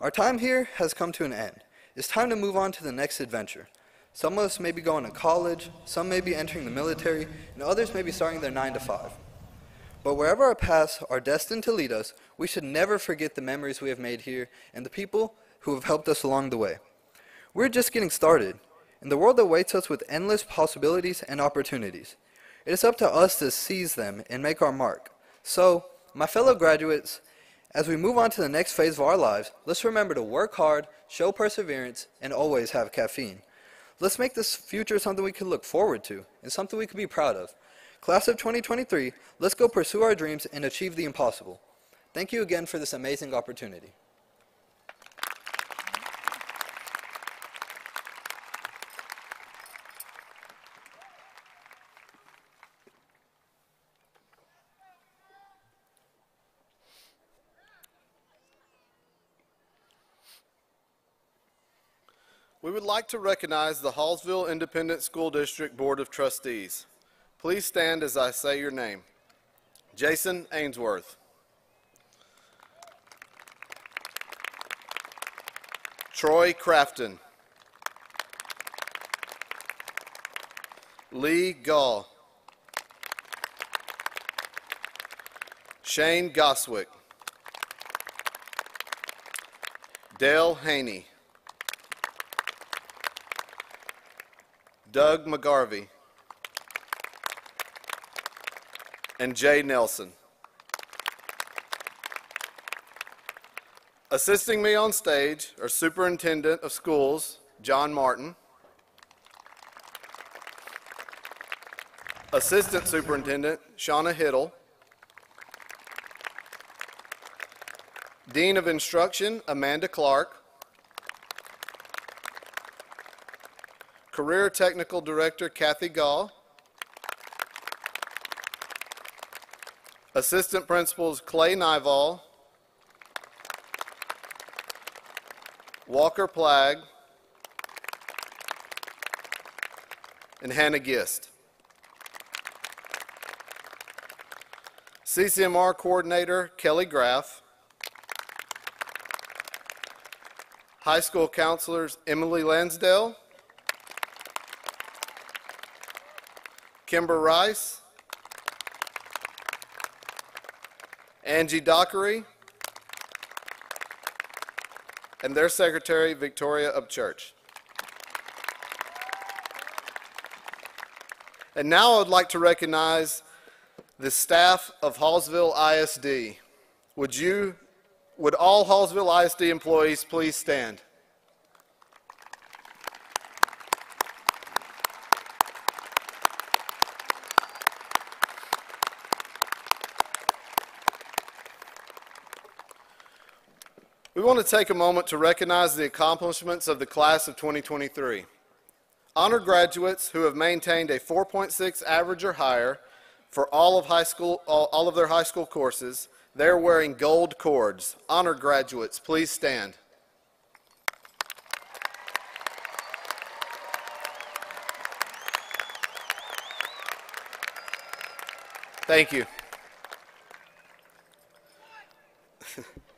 Our time here has come to an end. It's time to move on to the next adventure. Some of us may be going to college, some may be entering the military, and others may be starting their 9 to 5. But wherever our paths are destined to lead us, we should never forget the memories we have made here and the people who have helped us along the way. We're just getting started, and the world awaits us with endless possibilities and opportunities. It is up to us to seize them and make our mark. So, my fellow graduates, as we move on to the next phase of our lives, let's remember to work hard, show perseverance, and always have caffeine. Let's make this future something we can look forward to and something we can be proud of. Class of 2023, let's go pursue our dreams and achieve the impossible. Thank you again for this amazing opportunity.
We would like to recognize the Hallsville Independent School District Board of Trustees. Please stand as I say your name. Jason Ainsworth. Troy Crafton. Lee Gall. Shane Goswick. Dale Haney. Doug McGarvey. And Jay Nelson. Assisting me on stage are Superintendent of Schools, John Martin. Assistant Superintendent, Shauna Hiddle. Dean of Instruction, Amanda Clark. Career Technical Director, Kathy Gall. Assistant Principals, Clay Nivall. Walker Plagg. And Hannah Gist. CCMR Coordinator, Kelly Graff. High school counselors, Emily Lansdale. Kimber Rice. Angie Dockery. And their secretary, Victoria Upchurch. And now I would like to recognize the staff of Hallsville ISD. Would you, would all Hallsville ISD employees please stand? Want to take a moment to recognize the accomplishments of the class of 2023. Honor graduates who have maintained a 4.6 average or higher for all of high school all, of their high school courses. They're wearing gold cords. Honor graduates, please stand. Thank you. (laughs)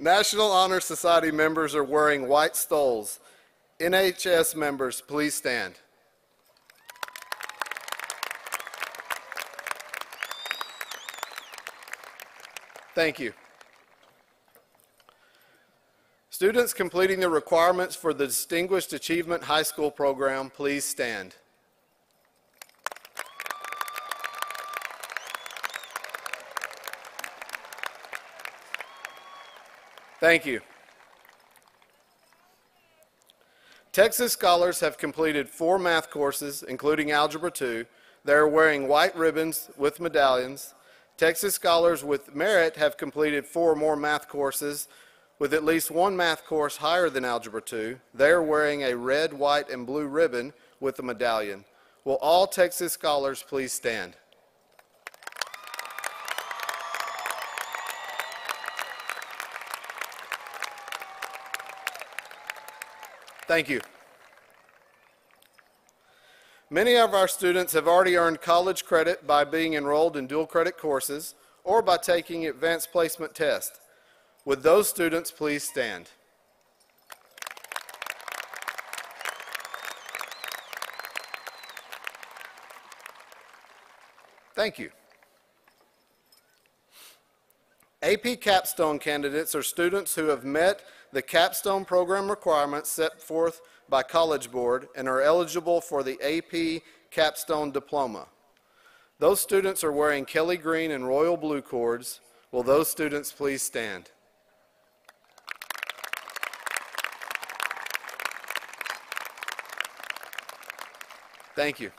National Honor Society members are wearing white stoles. NHS members, please stand. Thank you. Students completing the requirements for the Distinguished Achievement High School program, please stand. Thank you. Texas scholars have completed four math courses, including Algebra 2. They are wearing white ribbons with medallions. Texas scholars with merit have completed four more math courses with at least one math course higher than Algebra 2. They are wearing a red, white, and blue ribbon with a medallion. Will all Texas scholars please stand? Thank you. Many of our students have already earned college credit by being enrolled in dual credit courses or by taking advanced placement tests. Would those students please stand? Thank you. AP capstone candidates are students who have met the capstone program requirements set forth by College Board and are eligible for the AP capstone diploma. Those students are wearing Kelly green and royal blue cords. Will those students please stand? Thank you.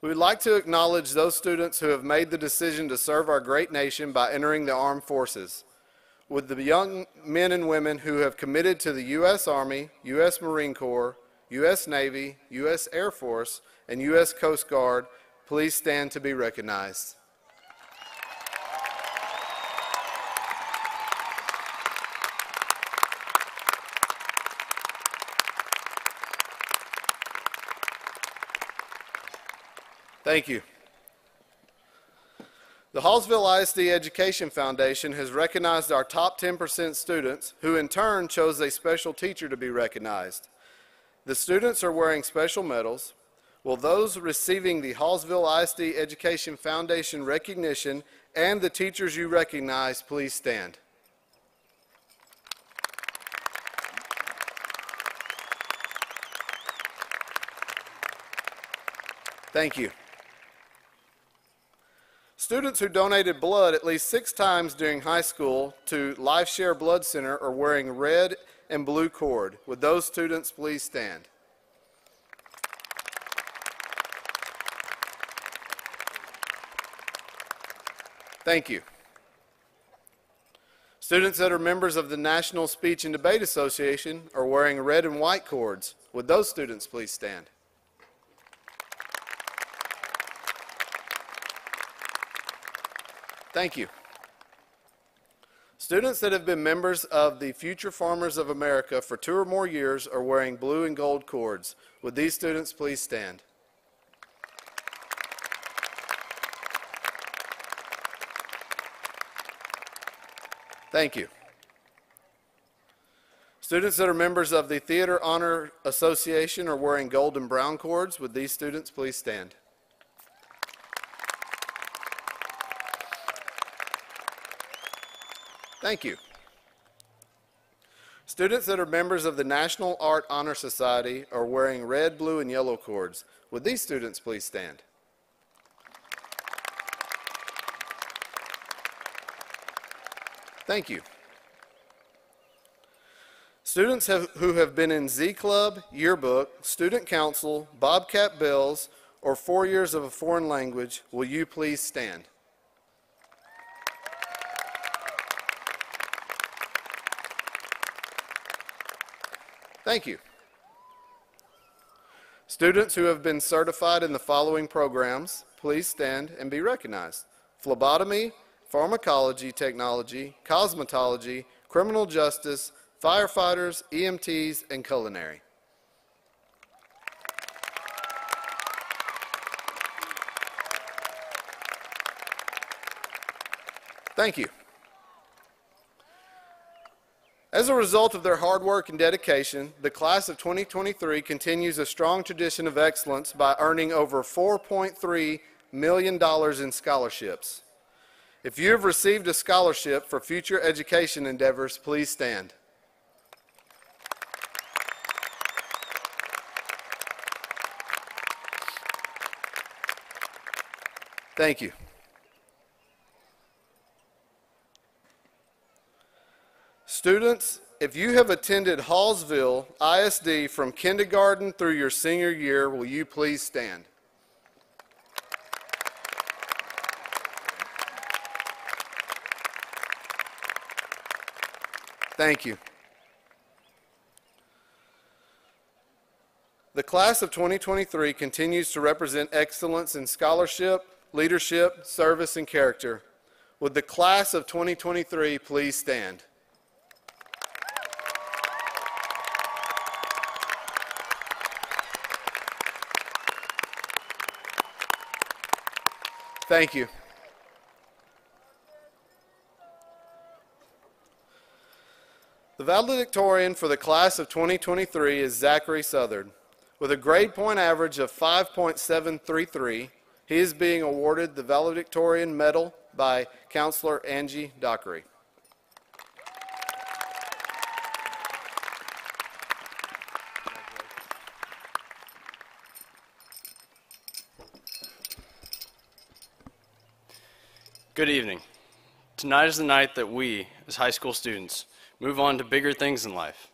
We would like to acknowledge those students who have made the decision to serve our great nation by entering the armed forces with the young men and women who have committed to the U.S. Army, U.S. Marine Corps, U.S. Navy, U.S. Air Force, and U.S. Coast Guard, please stand to be recognized. Thank you. The Hallsville ISD Education Foundation has recognized our top 10% students, who in turn chose a special teacher to be recognized. The students are wearing special medals. Will those receiving the Hallsville ISD Education Foundation recognition and the teachers you recognize please stand? Thank you. Students who donated blood at least six times during high school to LifeShare Blood Center are wearing red and blue cord. Would those students please stand? Thank you. Students that are members of the National Speech and Debate Association are wearing red and white cords. Would those students please stand? Thank you. Students that have been members of the Future Farmers of America for two or more years are wearing blue and gold cords. Would these students please stand? Thank you. Students that are members of the Theater Honor Association are wearing gold and brown cords. Would these students please stand? Thank you. Students that are members of the National Art Honor Society are wearing red, blue, and yellow cords. Would these students please stand? Thank you. Students have, who have been in Z Club, Yearbook, Student Council, Bobcat Bells, or four years of a foreign language, will you please stand? Thank you. Students who have been certified in the following programs, please stand and be recognized. Phlebotomy, pharmacology technology, cosmetology, criminal justice, firefighters, EMTs, and culinary. Thank you. As a result of their hard work and dedication, the class of 2023 continues a strong tradition of excellence by earning over $4.3 million in scholarships. If you have received a scholarship for future education endeavors, please stand. Thank you. Students, if you have attended Hallsville ISD from kindergarten through your senior year, will you please stand? Thank you. The class of 2023 continues to represent excellence in scholarship, leadership, service, and character. Would the class of 2023 please stand? Thank you. The valedictorian for the class of 2023 is Zachary Southard. With a grade point average of 5.733, he is being awarded the valedictorian medal by Counselor Angie Dockery.
Good evening. Tonight is the night that we, as high school students, move on to bigger things in life.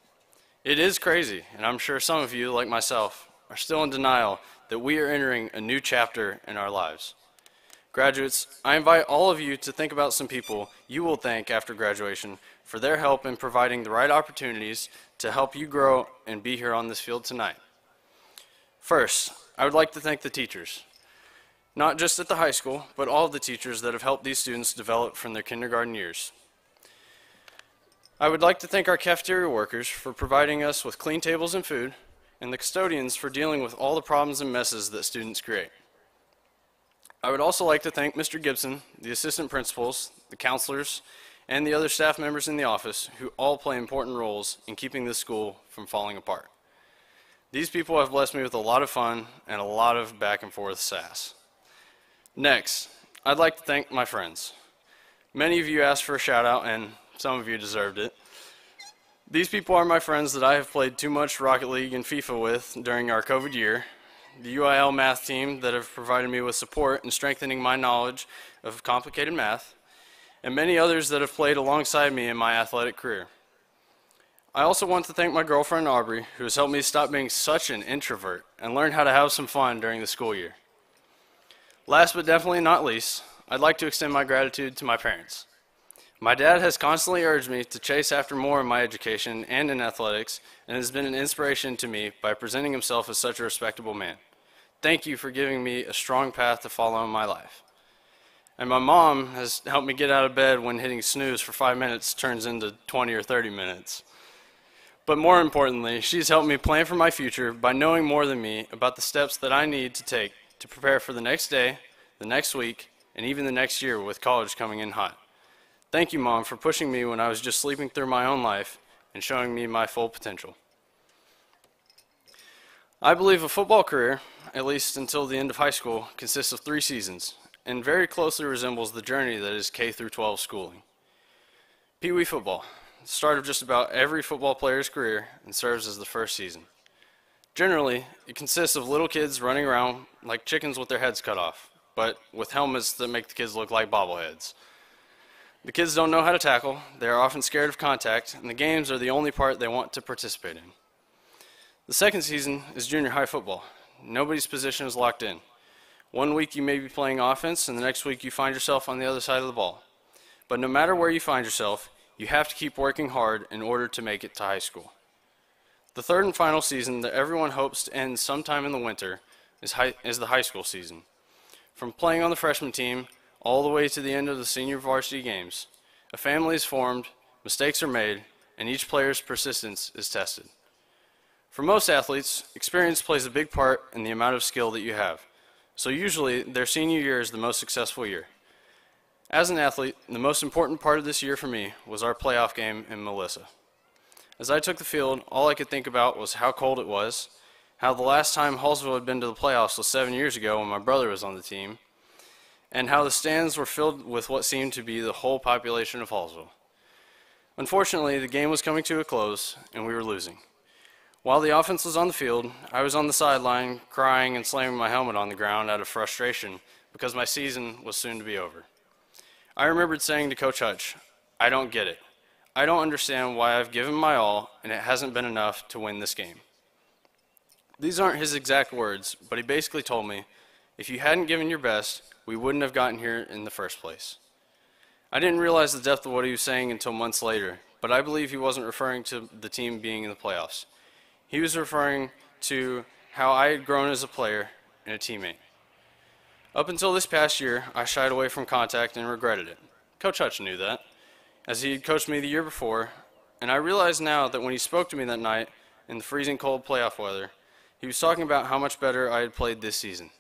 It is crazy, and I'm sure some of you, like myself, are still in denial that we are entering a new chapter in our lives. Graduates, I invite all of you to think about some people you will thank after graduation for their help in providing the right opportunities to help you grow and be here on this field tonight. First, I would like to thank the teachers, not just at the high school, but all of the teachers that have helped these students develop from their kindergarten years. I would like to thank our cafeteria workers for providing us with clean tables and food, and the custodians for dealing with all the problems and messes that students create. I would also like to thank Mr. Gibson, the assistant principals, the counselors, and the other staff members in the office who all play important roles in keeping this school from falling apart. These people have blessed me with a lot of fun and a lot of back and forth sass. Next, I'd like to thank my friends. Many of you asked for a shout out, and some of you deserved it. These people are my friends that I have played too much Rocket League and FIFA with during our COVID year, the UIL math team that have provided me with support in strengthening my knowledge of complicated math, and many others that have played alongside me in my athletic career. I also want to thank my girlfriend Aubrey, who has helped me stop being such an introvert and learn how to have some fun during the school year. Last but definitely not least, I'd like to extend my gratitude to my parents. My dad has constantly urged me to chase after more in my education and in athletics, and has been an inspiration to me by presenting himself as such a respectable man. Thank you for giving me a strong path to follow in my life. And my mom has helped me get out of bed when hitting snooze for five minutes turns into 20 or 30 minutes. But more importantly, she's helped me plan for my future by knowing more than me about the steps that I need to take to prepare for the next day, the next week, and even the next year with college coming in hot. Thank you, Mom, for pushing me when I was just sleeping through my own life and showing me my full potential. I believe a football career, at least until the end of high school, consists of three seasons and very closely resembles the journey that is K through 12 schooling. Pee Wee football, the start of just about every football player's career and serves as the first season. Generally, it consists of little kids running around like chickens with their heads cut off, but with helmets that make the kids look like bobbleheads. The kids don't know how to tackle, they are often scared of contact, and the games are the only part they want to participate in. The second season is junior high football. Nobody's position is locked in. One week you may be playing offense, and the next week you find yourself on the other side of the ball. But no matter where you find yourself, you have to keep working hard in order to make it to high school. The third and final season that everyone hopes to end sometime in the winter is, high, is the high school season. From playing on the freshman team all the way to the end of the senior varsity games, a family is formed, mistakes are made, and each player's persistence is tested. For most athletes, experience plays a big part in the amount of skill that you have. So usually, their senior year is the most successful year. As an athlete, the most important part of this year for me was our playoff game in Melissa. As I took the field, all I could think about was how cold it was, how the last time Hallsville had been to the playoffs was seven years ago when my brother was on the team, and how the stands were filled with what seemed to be the whole population of Hallsville. Unfortunately, the game was coming to a close, and we were losing. While the offense was on the field, I was on the sideline crying and slamming my helmet on the ground out of frustration because my season was soon to be over. I remembered saying to Coach Hutch, I don't get it. I don't understand why I've given my all and it hasn't been enough to win this game. These aren't his exact words, but he basically told me, if you hadn't given your best, we wouldn't have gotten here in the first place. I didn't realize the depth of what he was saying until months later, but I believe he wasn't referring to the team being in the playoffs. He was referring to how I had grown as a player and a teammate. Up until this past year, I shied away from contact and regretted it. Coach Hutch knew that, as he had coached me the year before, and I realize now that when he spoke to me that night in the freezing cold playoff weather, he was talking about how much better I had played this season.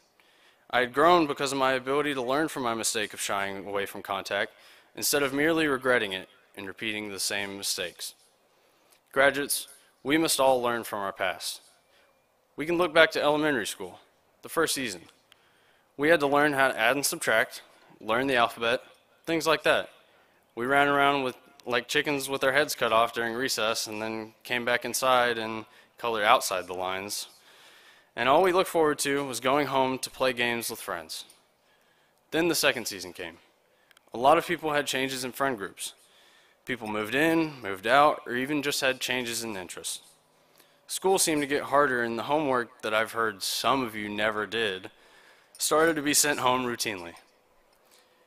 I had grown because of my ability to learn from my mistake of shying away from contact instead of merely regretting it and repeating the same mistakes. Graduates, we must all learn from our past. We can look back to elementary school, the first season. We had to learn how to add and subtract, learn the alphabet, things like that. We ran around with like chickens with our heads cut off during recess and then came back inside and colored outside the lines. And all we looked forward to was going home to play games with friends. Then the second season came. A lot of people had changes in friend groups. People moved in, moved out, or even just had changes in interests. School seemed to get harder, and the homework that I've heard some of you never did started to be sent home routinely.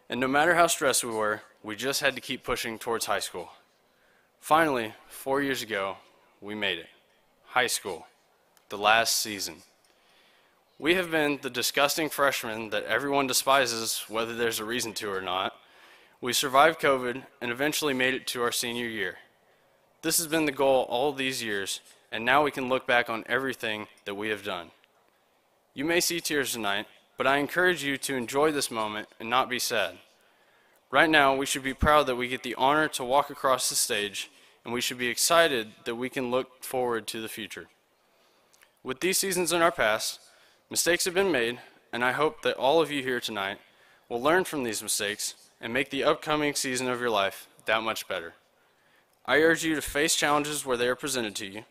And no matter how stressed we were, we just had to keep pushing towards high school. Finally, four years ago, we made it. High school, the last season. We have been the disgusting freshmen that everyone despises, whether there's a reason to or not. We survived COVID and eventually made it to our senior year. This has been the goal all these years, and now we can look back on everything that we have done. You may see tears tonight, but I encourage you to enjoy this moment and not be sad. Right now, we should be proud that we get the honor to walk across the stage, and we should be excited that we can look forward to the future. With these seasons in our past, mistakes have been made, and I hope that all of you here tonight will learn from these mistakes and make the upcoming season of your life that much better. I urge you to face challenges where they are presented to you,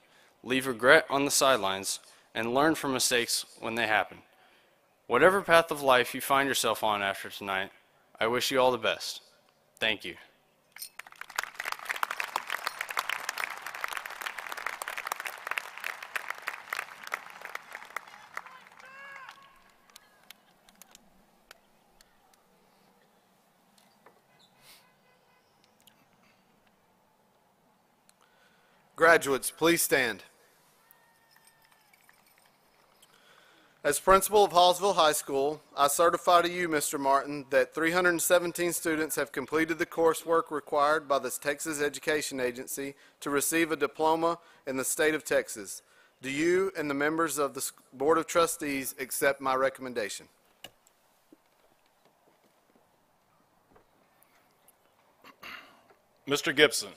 leave regret on the sidelines, and learn from mistakes when they happen. Whatever path of life you find yourself on after tonight, I wish you all the best. Thank you.
Graduates, please stand. As principal of Hallsville High School, I certify to you, Mr. Martin, that 317 students have completed the coursework required by the Texas Education Agency to receive a diploma in the state of Texas. Do you and the members of the Board of Trustees accept my recommendation?
Mr. Gibson,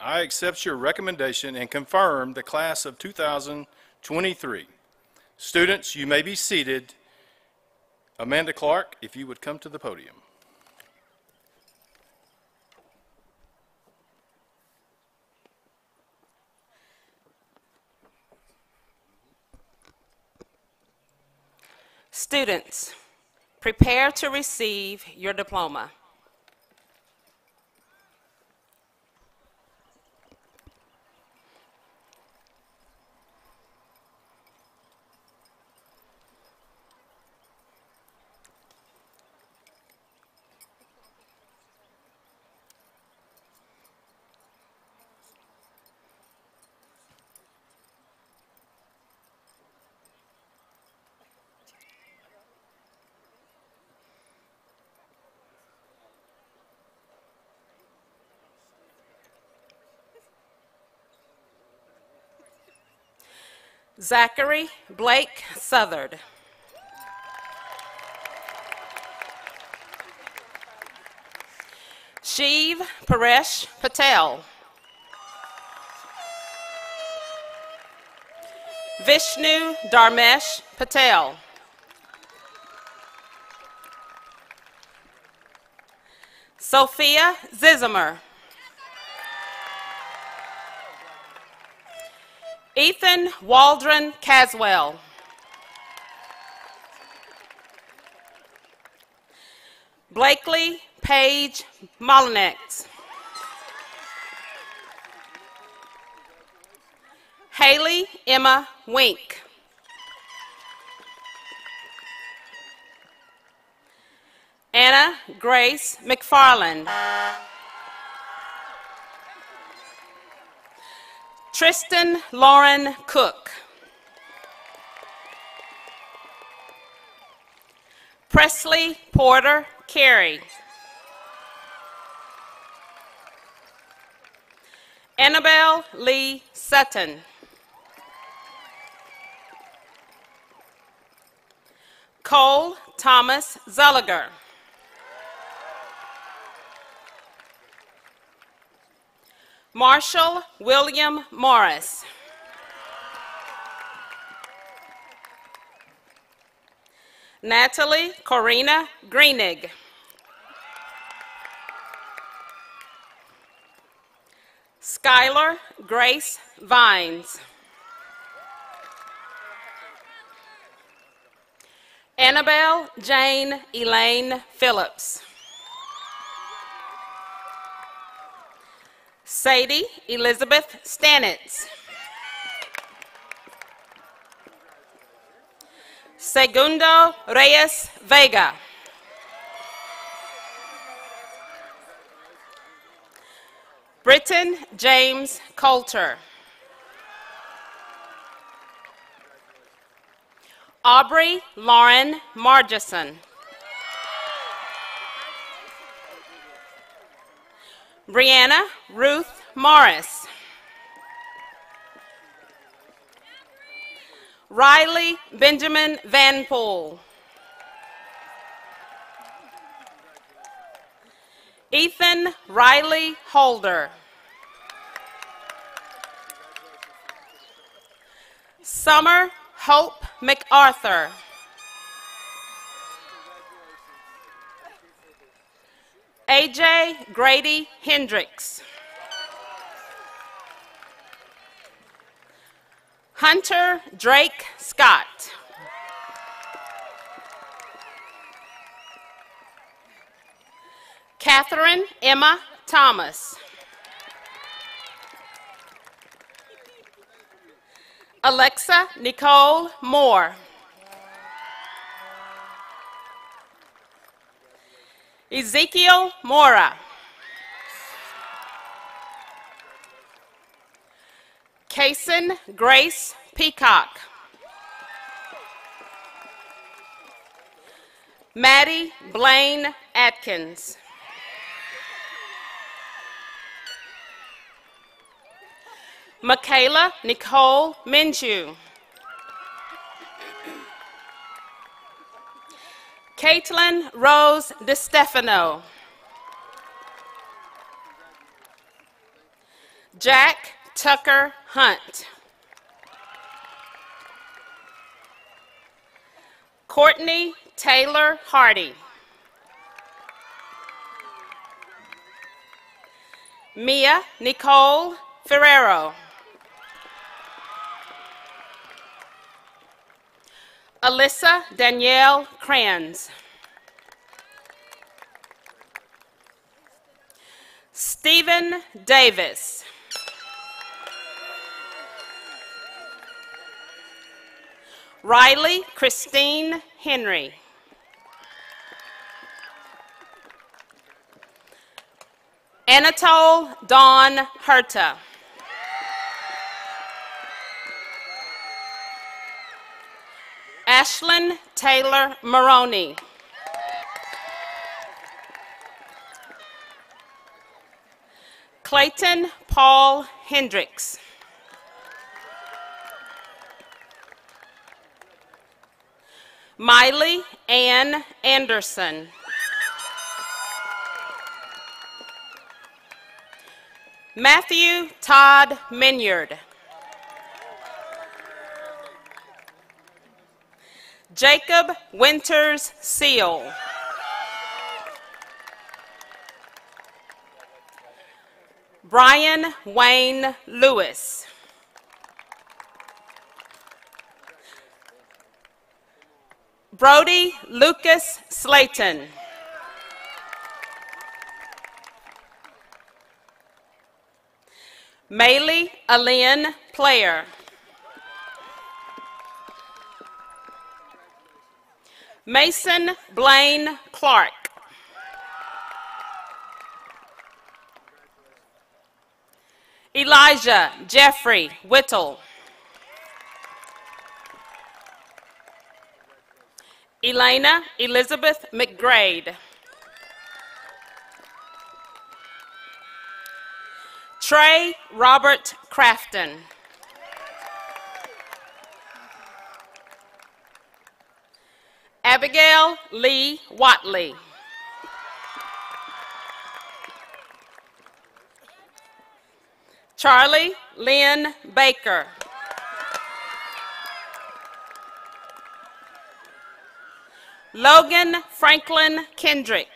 I accept your recommendation and confirm the class of 2023. Students, you may be seated. Amanda Clark, if you would come to the podium.
Students, prepare to receive your diploma. Zachary Blake Southard. Shiv Paresh Patel. Vishnu Dharmesh Patel. Sophia Zizimer. Ethan Waldron Caswell. Blakely Page Molinex. Haley Emma Wink. Anna Grace McFarland. Tristan Lauren Cook. Presley Porter Carey. Annabelle Lee Sutton. Cole Thomas Zolliger. Marshall William Morris. Natalie Corina Greenig. Skylar Grace Vines. Annabelle Jane Elaine Phillips. Sadie Elizabeth Stanitz. Segundo Reyes Vega. Britton James Coulter. Aubrey Lauren Margison. Brianna Ruth Morris. Riley Benjamin Vanpool, Ethan Riley Holder. Summer Hope MacArthur. AJ Grady Hendricks. Hunter Drake Scott. Catherine Emma Thomas. Alexa Nicole Moore. Ezekiel Mora. Kason Grace Peacock. Maddie Blaine Atkins. Michaela Nicole Minshew. Caitlin Rose DeStefano. Jack Tucker Hunt. Courtney Taylor Hardy. Mia Nicole Ferrero. Alyssa Danielle Kranz. Stephen Davis. Riley Christine Henry. Anatole Don Herta. Ashlyn Taylor Maroney. Clayton Paul Hendricks. Miley Ann Anderson. Matthew Todd Minyard. Jacob Winters Seal. Brian Wayne Lewis. Brody Lucas Slayton. Maylee Alin Player. Mason Blaine Clark. Elijah Jeffrey Whittle. Elena Elizabeth McGrade. Trey Robert Crafton. Abigail Lee Watley. Charlie Lynn Baker. Logan Franklin Kendrick.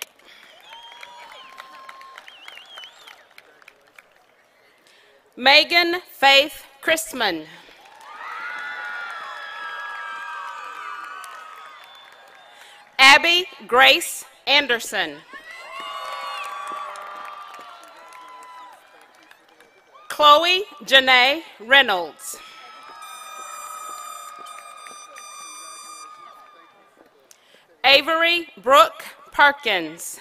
Megan Faith Christman. Abby Grace Anderson. Chloe Janae Reynolds. Avery Brooke Perkins.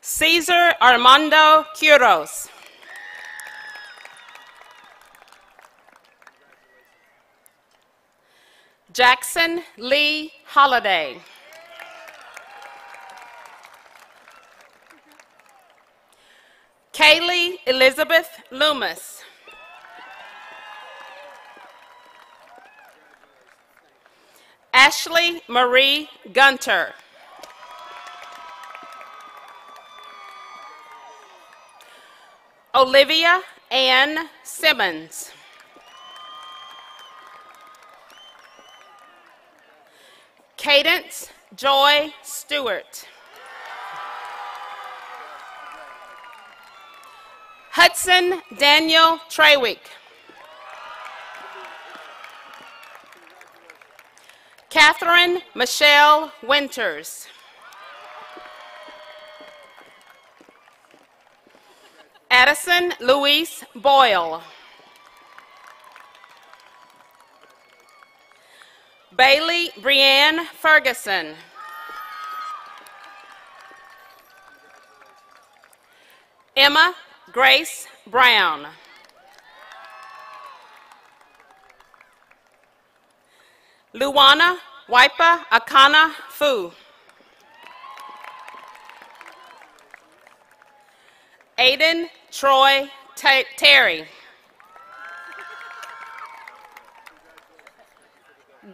Caesar Armando Quiros. Jackson Lee Holiday. Kaylee Elizabeth Loomis. Ashley Marie Gunter. Olivia Ann Simmons. Cadence Joy Stewart. Hudson Daniel Trewick. Catherine Michelle Winters. Addison Louise Boyle. Bailey Brianne Ferguson. Emma Grace Brown. Luana Waipa Akana Fu. Aiden Troy Terry.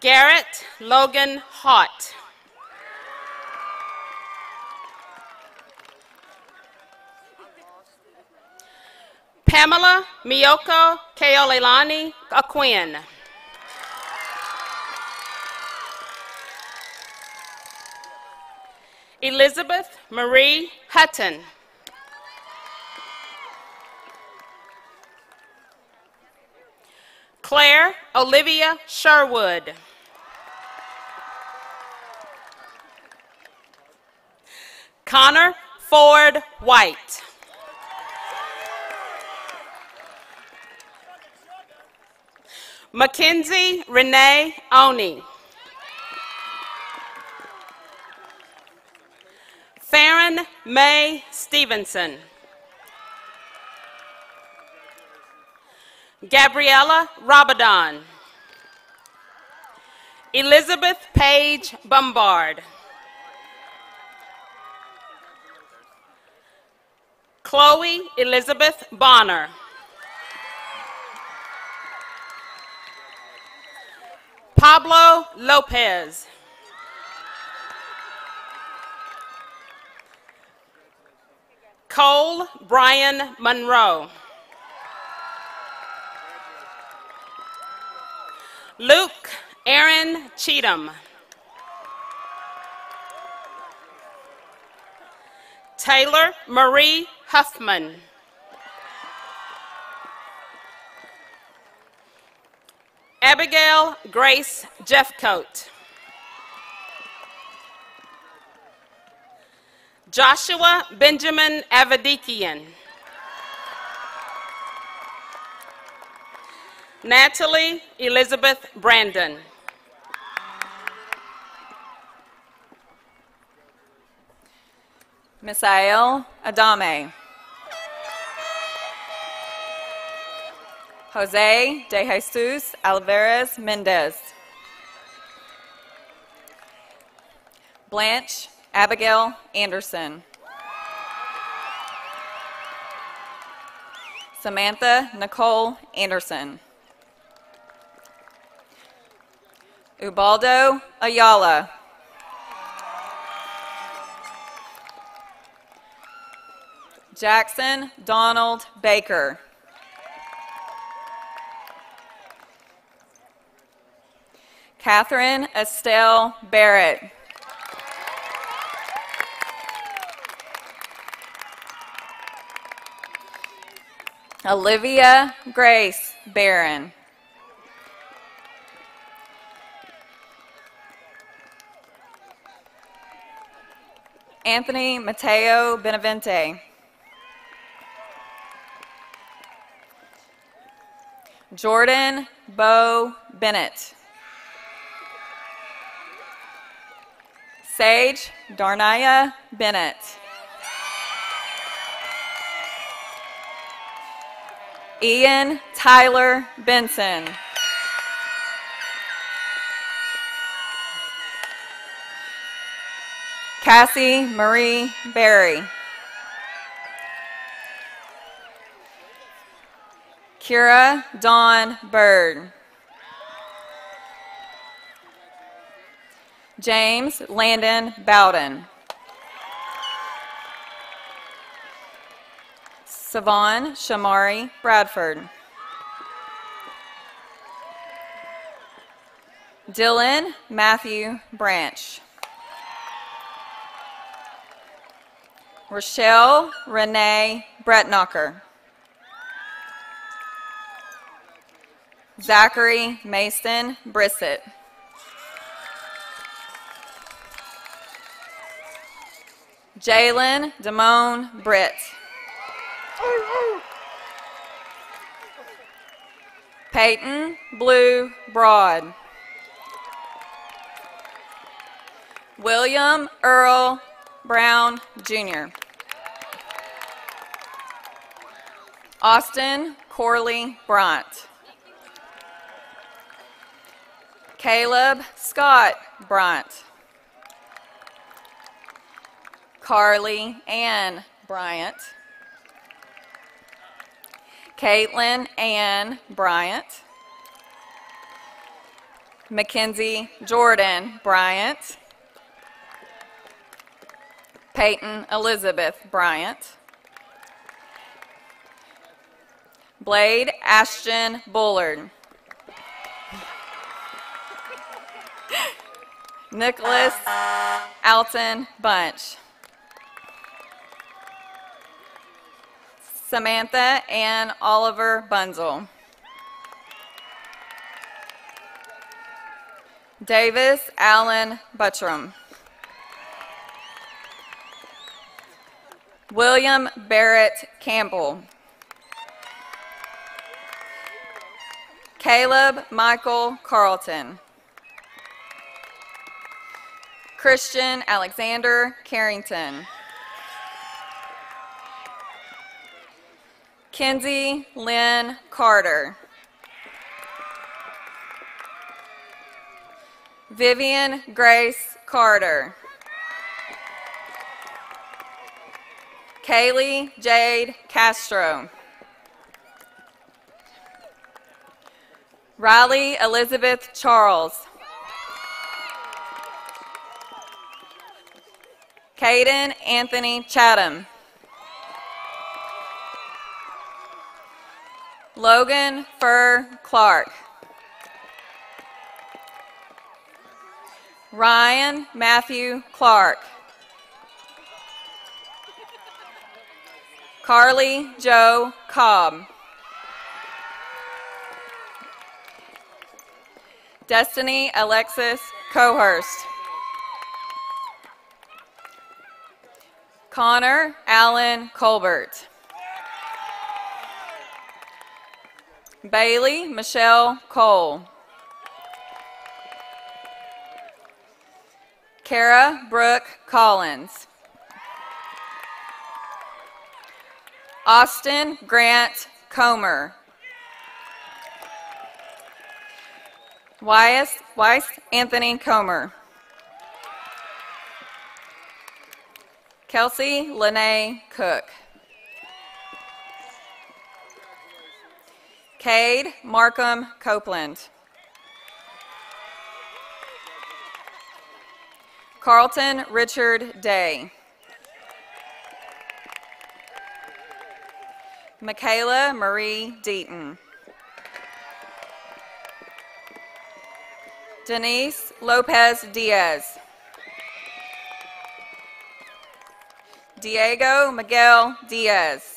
Garrett Logan Hott. Pamela Miyoko Keolelani Aquin. Elizabeth Marie Hutton. Claire Olivia Sherwood. Connor Ford White. Mackenzie Renee Oni. Farron May Stevenson. Gabriella Rabadon. Elizabeth Page Bombard. Chloe Elizabeth Bonner. Pablo Lopez. Cole Brian Monroe. Luke Aaron Cheatham. Taylor Marie Huffman. Abigail Grace Jeffcoat. Joshua Benjamin Avadikian. Natalie Elizabeth Brandon.
Misael Adame. Jose de Jesus Alvarez Mendez. Blanche Abigail Anderson. Samantha Nicole Anderson. Ubaldo Ayala. Jackson Donald Baker. Catherine Estelle Barrett. Olivia Grace Barron. Anthony Mateo Benavente. Jordan Bo Bennett. Sage Darnaya Bennett. Ian Tyler Benson. Cassie Marie Berry. Kira Dawn Bird. James Landon Bowden. Savon Shamari Bradford. Dylan Matthew Branch. Rochelle Renee Brettknocker. Zachary Mason Brissett. Jalen Damone Britt. Peyton Blue Broad. William Earl Brown Jr. Austin Corley Bront. Caleb Scott Bront. Carly Ann Bryant. Caitlin Ann Bryant. Mackenzie Jordan Bryant. Peyton Elizabeth Bryant. Blade Ashton Bullard. Nicholas Alton Bunch. Samantha Ann Oliver Bunzel. Davis Allen Buttram. William Barrett Campbell. Caleb Michael Carlton. Christian Alexander Carrington. Kenzie Lynn Carter. Vivian Grace Carter. Kaylee Jade Castro. Riley Elizabeth Charles. Caden Anthony Chatham. Logan Fur Clark. Ryan Matthew Clark. Carly Joe Cobb. Destiny Alexis Cohurst. Connor Allen Colbert. Bailey Michelle Cole. Kara Brooke Collins. Austin Grant Comer. Weiss, Weiss Anthony Comer. Kelsey Lene Cook. Cade Markham Copeland. Carlton Richard Day. Michaela Marie Deaton. Denise Lopez Diaz. Diego Miguel Diaz.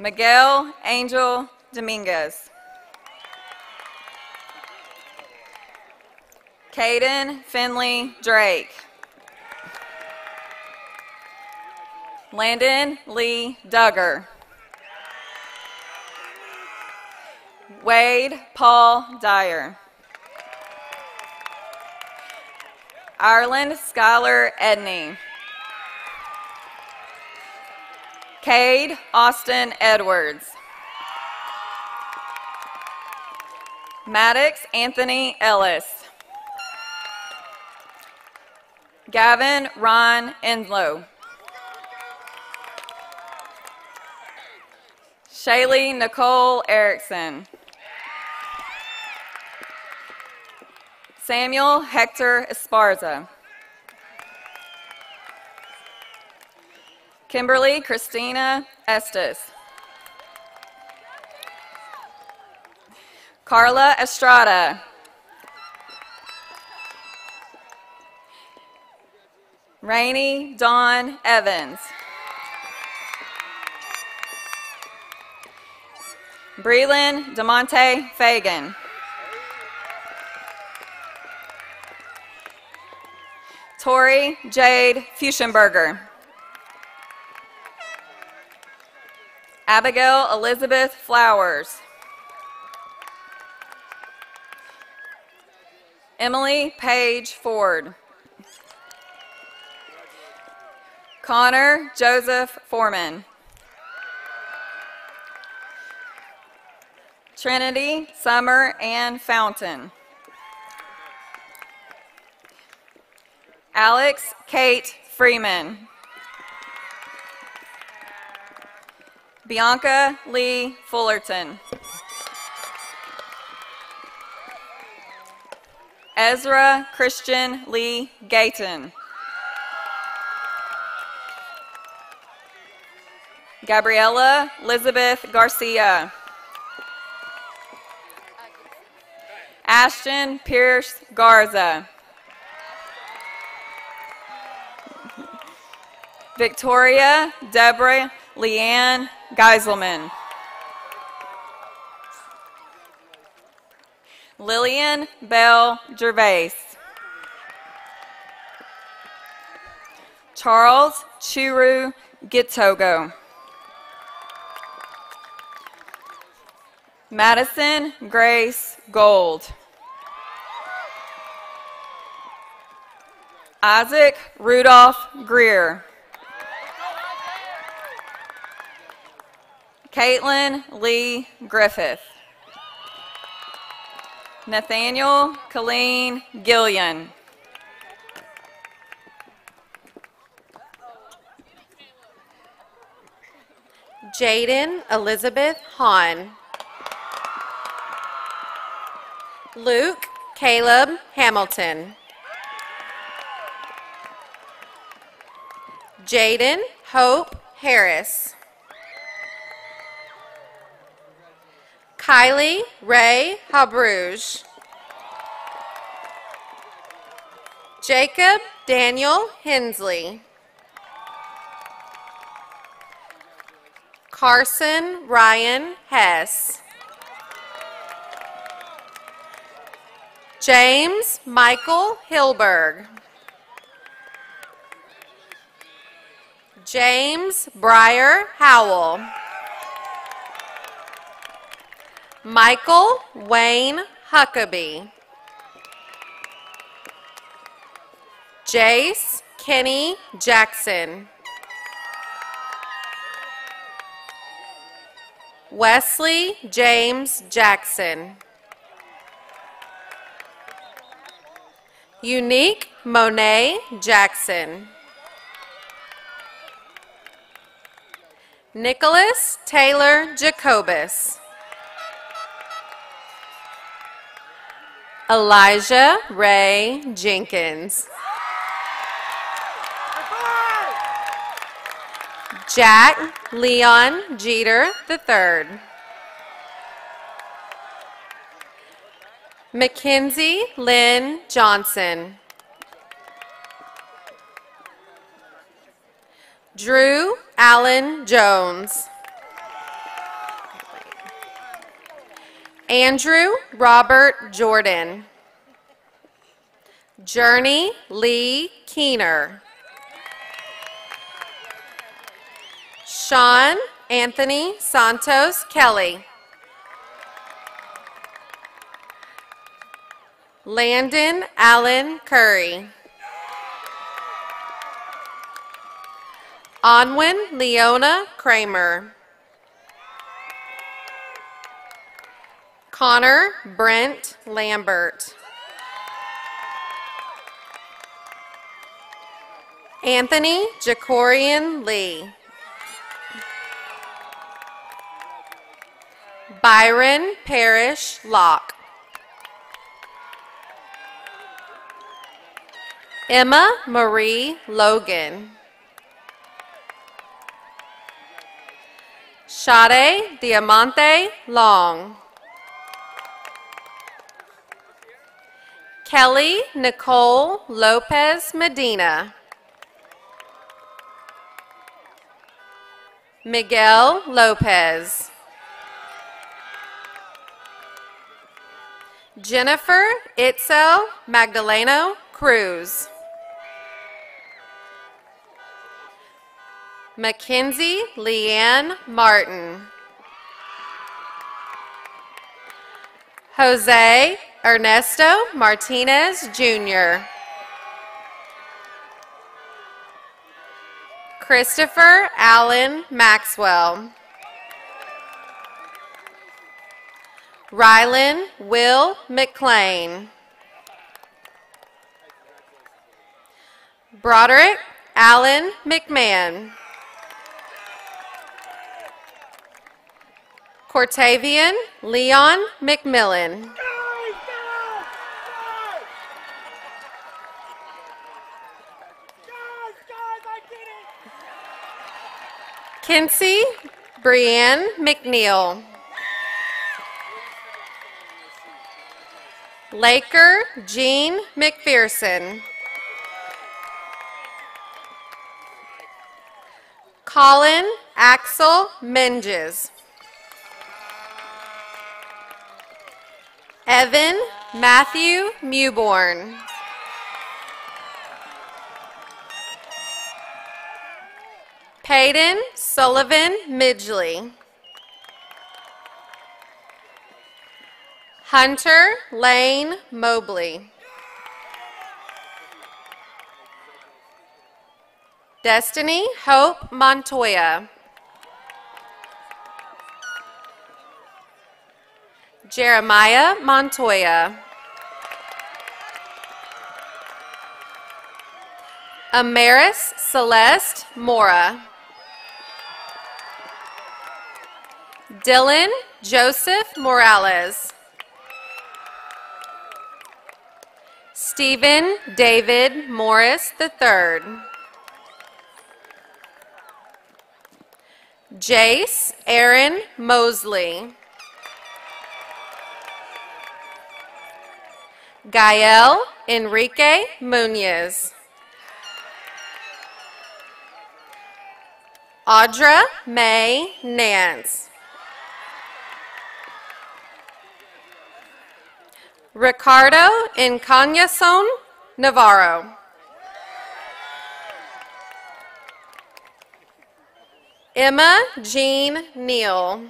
Miguel Angel Dominguez. Caden Finley Drake. Landon Lee Duggar. Wade Paul Dyer. Ireland Skylar Edney. Cade Austin Edwards. Maddox Anthony Ellis. Gavin Ron Enlow. Shaylee Nicole Erickson. Samuel Hector Esparza. Kimberly Christina Estes. Carla Estrada. Rainey Dawn Evans. Breland DeMonte Fagan. Tori Jade Fuschenberger. Abigail Elizabeth Flowers. Emily Page Ford. Connor Joseph Foreman. Trinity Summer Ann Fountain. Alex Kate Freeman. Bianca Lee Fullerton. Ezra Christian Lee Gayton. Gabriella Elizabeth Garcia. Ashton Pierce Garza. Victoria Deborah Leanne Geiselman. Lillian Bell Gervais. Charles Churu Gitogo. Madison Grace Gold. Isaac Rudolph Greer. Caitlin Lee Griffith. Nathaniel Colleen Gillian.
Jaden Elizabeth Hahn. Luke Caleb Hamilton. Jaden Hope Harris. Kylie Ray Habrouge. Jacob Daniel Hensley. Carson Ryan Hess. James Michael Hilberg. James Breyer Howell. Michael Wayne Huckabee. Jace Kenny Jackson. Wesley James Jackson. Unique Monet Jackson. Nicholas Taylor Jacobus. Elijah Ray Jenkins. Jack Leon Jeter III. Mackenzie Lynn Johnson. Drew Allen Jones. Andrew Robert Jordan. Journey Lee Keener. Sean Anthony Santos Kelly. Landon Allen Curry. Onwin Leona Kramer. Connor Brent Lambert. Anthony Jacorian Lee. Byron Parrish Locke. Emma Marie Logan. Shade Diamante Long. Kelly Nicole Lopez Medina. Miguel Lopez. Jennifer Itzel Magdaleno Cruz. Mackenzie Leanne Martin. Jose Ernesto Martinez Jr. Christopher Allen Maxwell. Rylan Will McLean. Broderick Allen McMahon. Cortavian Leon McMillan. Kinsey Brienne McNeil. Laker Jean McPherson. Colin Axel Menges. Evan Matthew Mewborn. Peyton Sullivan Midgley. Hunter Lane Mobley. Destiny Hope Montoya. Jeremiah Montoya. Amaris Celeste Mora. Dylan Joseph Morales. Stephen David Morris III. Jace Aaron Mosley. Gael Enrique Munez. Audra May Nance. Ricardo Encañason Navarro. Emma Jean Neal.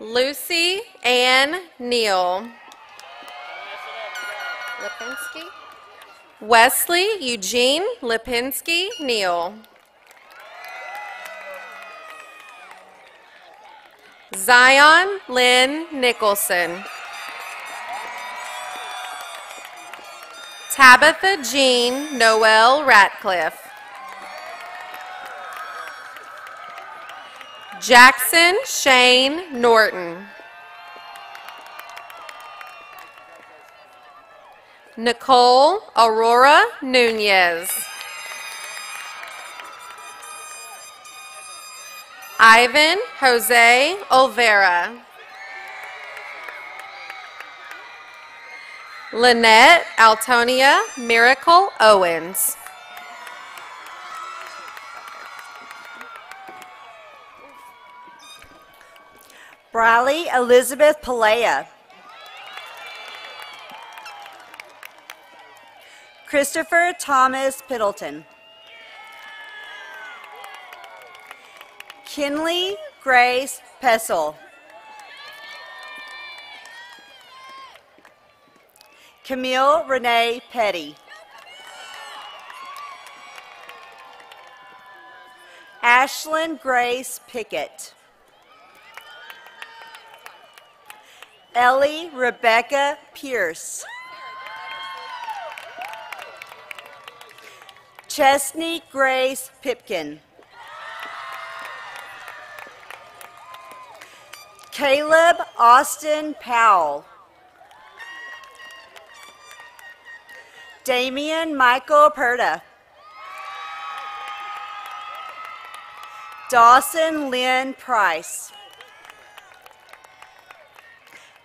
Lucy Ann Neal. Lipinski. Wesley Eugene Lipinski Neal. Zion Lynn Nicholson. Tabitha Jean Noel Ratcliffe. Jackson Shane Norton. Nicole Aurora Nunez. Ivan Jose Olvera. Lynette Altonia Miracle Owens.
Briley Elizabeth Palea. Christopher Thomas Piddleton. Kinley Grace Pessel. Camille Renee Petty. Ashlyn Grace Pickett. Ellie Rebecca Pierce. Chesney Grace Pipkin. Caleb Austin Powell. Damian Michael Perta. Dawson Lynn Price.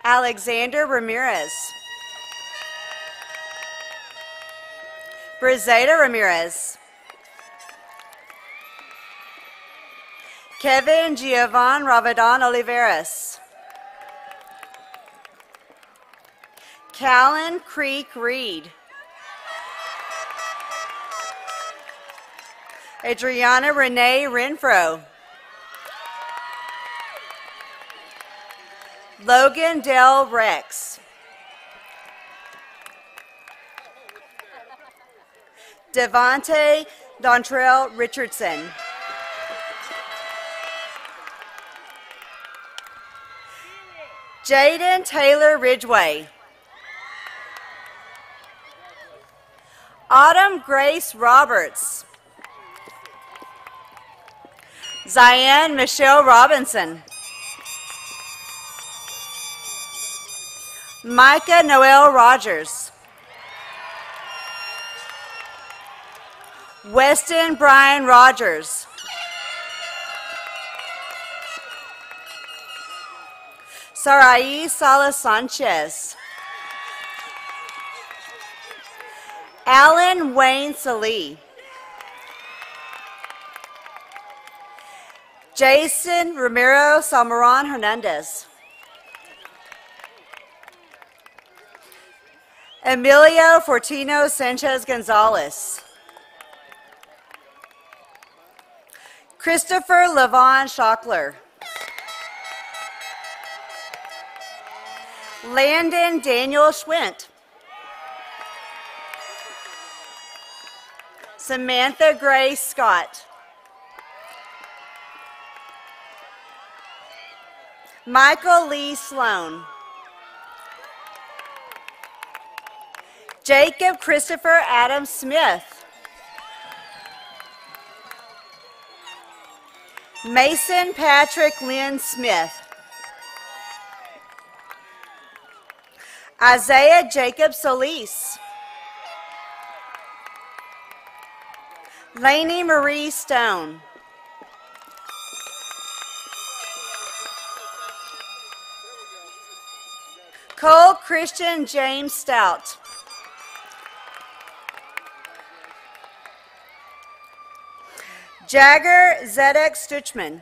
Alexander Ramirez. Brizeta Ramirez. Kevin Giovan Ravadan Oliveras. Callan Creek Reed. Adriana Renee Renfro. Logan Dell Rex. Devante Dontrell Richardson. Jaden Taylor Ridgway. Autumn Grace Roberts. Zion Michelle Robinson. Micah Noel Rogers. Weston Brian Rogers. Sarai Salas Sanchez. Alan Wayne Salee. Jason Ramiro Salmoran Hernandez. Emilio Fortino Sanchez Gonzalez. Christopher Levon Schockler. Landon Daniel Schwint. Samantha Gray Scott. Michael Lee Sloan. Jacob Christopher Adam Smith. Mason Patrick Lynn Smith. Isaiah Jacob Solis. Lainey Marie Stone. Cole Christian James Stout. Jagger Zedek Stutchman.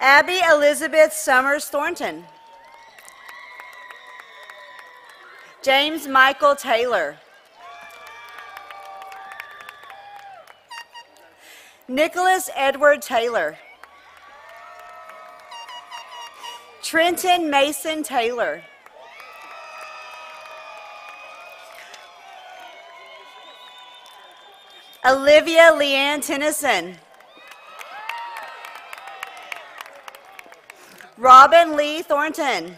Abby Elizabeth Summers Thornton. James Michael Taylor. Nicholas Edward Taylor. Trenton Mason Taylor. Olivia Leanne Tennyson. Robin Lee Thornton.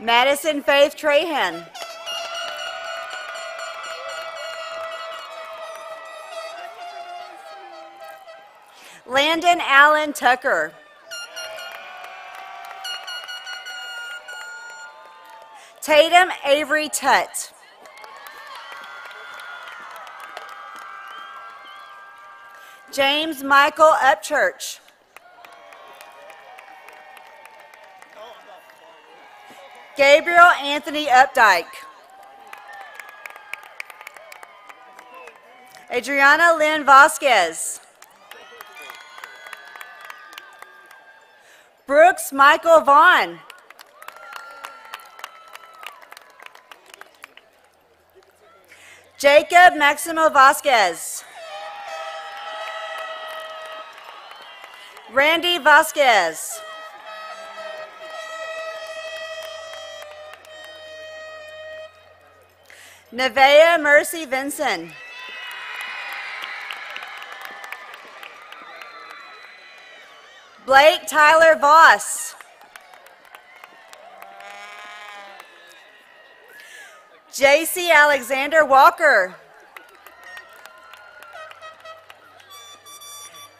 Madison Faith Trahan. Landon Allen Tucker. Tatum Avery Tutt. James Michael Upchurch. Gabriel Anthony Updike. Adriana Lynn Vasquez. Brooks Michael Vaughn. Jacob Maximo Vasquez. Randy Vasquez. Nevea Mercy Vinson. Blake Tyler Voss. JC Alexander Walker.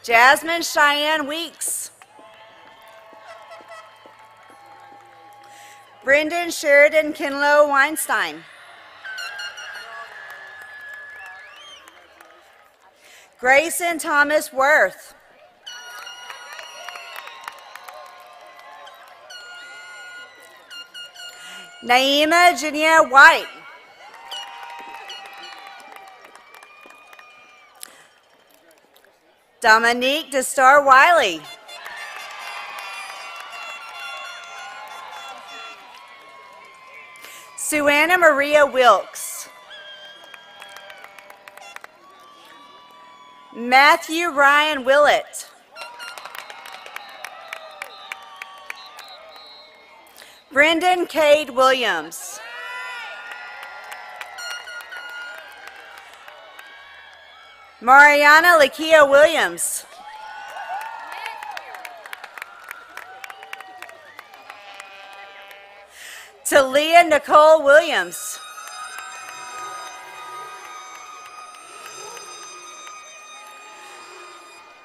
Jasmine Cheyenne Weeks. Brendan Sheridan Kinlow Weinstein. Grayson Thomas Worth. Naima Jania White. Dominique DeStar Wiley. Suanna Maria Wilkes. Matthew Ryan Willett. Brendan Cade Williams. Mariana Lakia Williams. Talia Nicole Williams.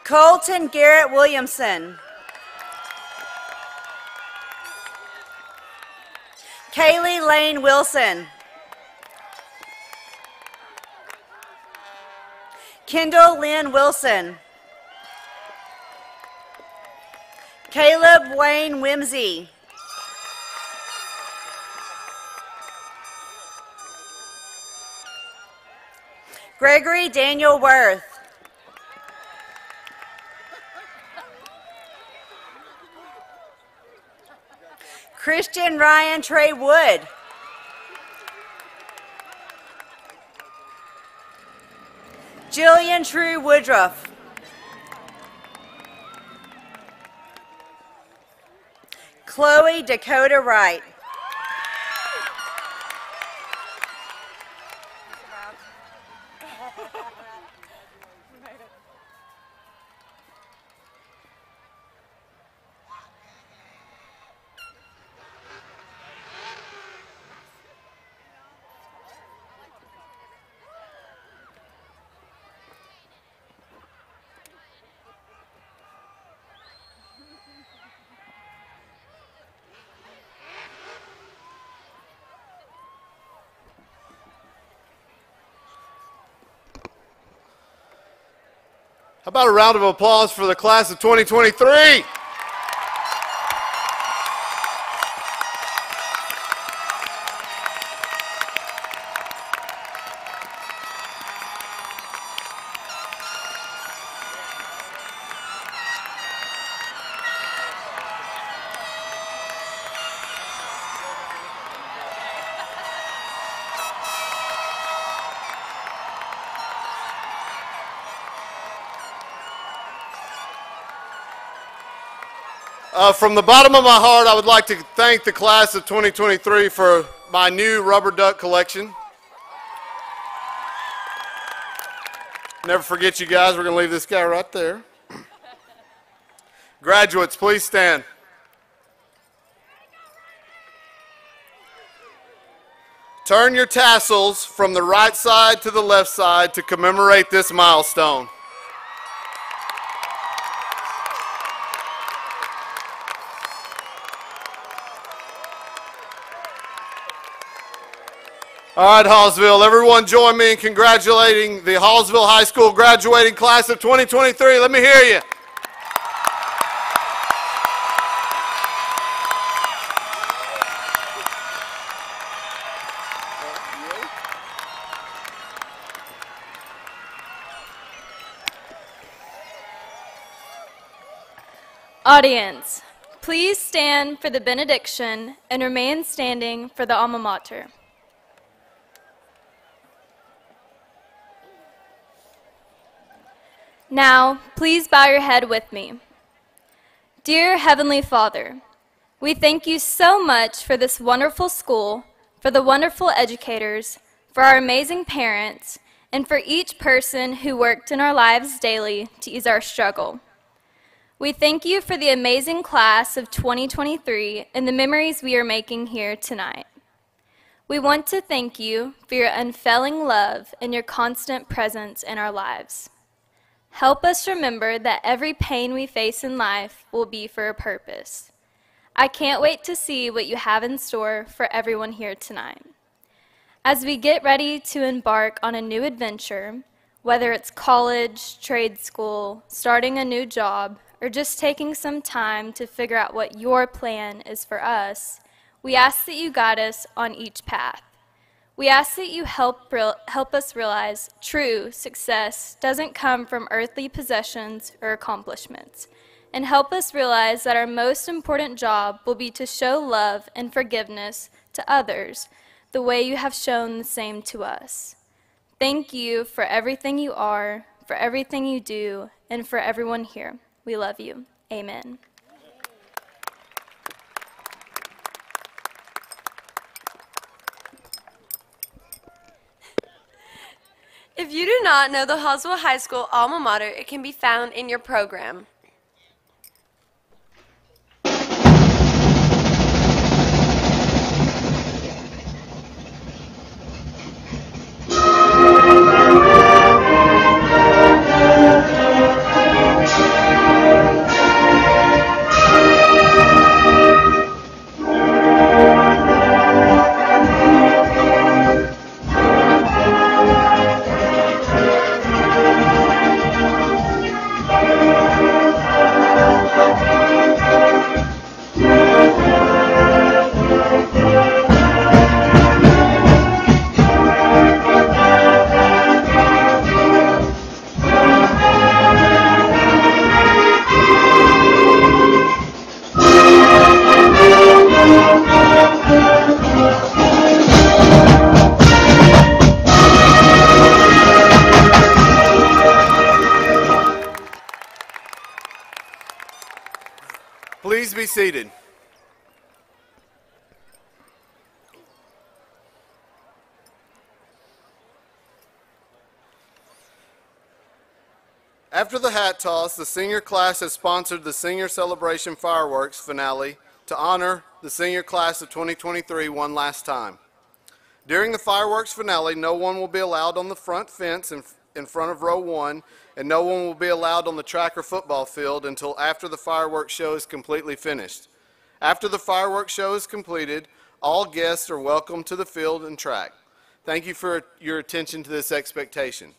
Colton Garrett Williamson. Kaylee Lane Wilson. Kendall Lynn Wilson. Caleb Wayne Whimsy. Gregory Daniel Worth. Christian Ryan Trey Wood. Jillian True Woodruff. Chloe Dakota Wright.
About a round of applause for the class of 2023? Uh, from the bottom of my heart, I would like to thank the class of 2023 for my new rubber duck collection. Never forget you guys. We're going to leave this guy right there. (clears throat) Graduates, please stand. Turn your tassels from the right side to the left side to commemorate this milestone. All right, Hallsville, everyone join me in congratulating the Hallsville High School graduating class of 2023. Let me hear you.
Audience, please stand for the benediction and remain standing for the alma mater. Now, please bow your head with me. Dear Heavenly Father, we thank you so much for this wonderful school, for the wonderful educators, for our amazing parents, and for each person who worked in our lives daily to ease our struggle. We thank you for the amazing class of 2023 and the memories we are making here tonight. We want to thank you for your unfailing love and your constant presence in our lives. Help us remember that every pain we face in life will be for a purpose. I can't wait to see what you have in store for everyone here tonight. As we get ready to embark on a new adventure, whether it's college, trade school, starting a new job, or just taking some time to figure out what your plan is for us, we ask that you guide us on each path. We ask that you help, real, help us realize true success doesn't come from earthly possessions or accomplishments, and help us realize that our most important job will be to show love and forgiveness to others the way you have shown the same to us. Thank you for everything you are, for everything you do, and for everyone here. We love you. Amen.
If you do not know the Hallsville High School alma mater, it can be found in your program.
Be seated. After the hat toss, the senior class has sponsored the Senior Celebration Fireworks finale to honor the senior class of 2023 one last time. During the fireworks finale, no one will be allowed on the front fence in, in front of row one, and no one will be allowed on the track or football field until after the fireworks show is completely finished. After the fireworks show is completed, all guests are welcome to the field and track. Thank you for your attention to this expectation.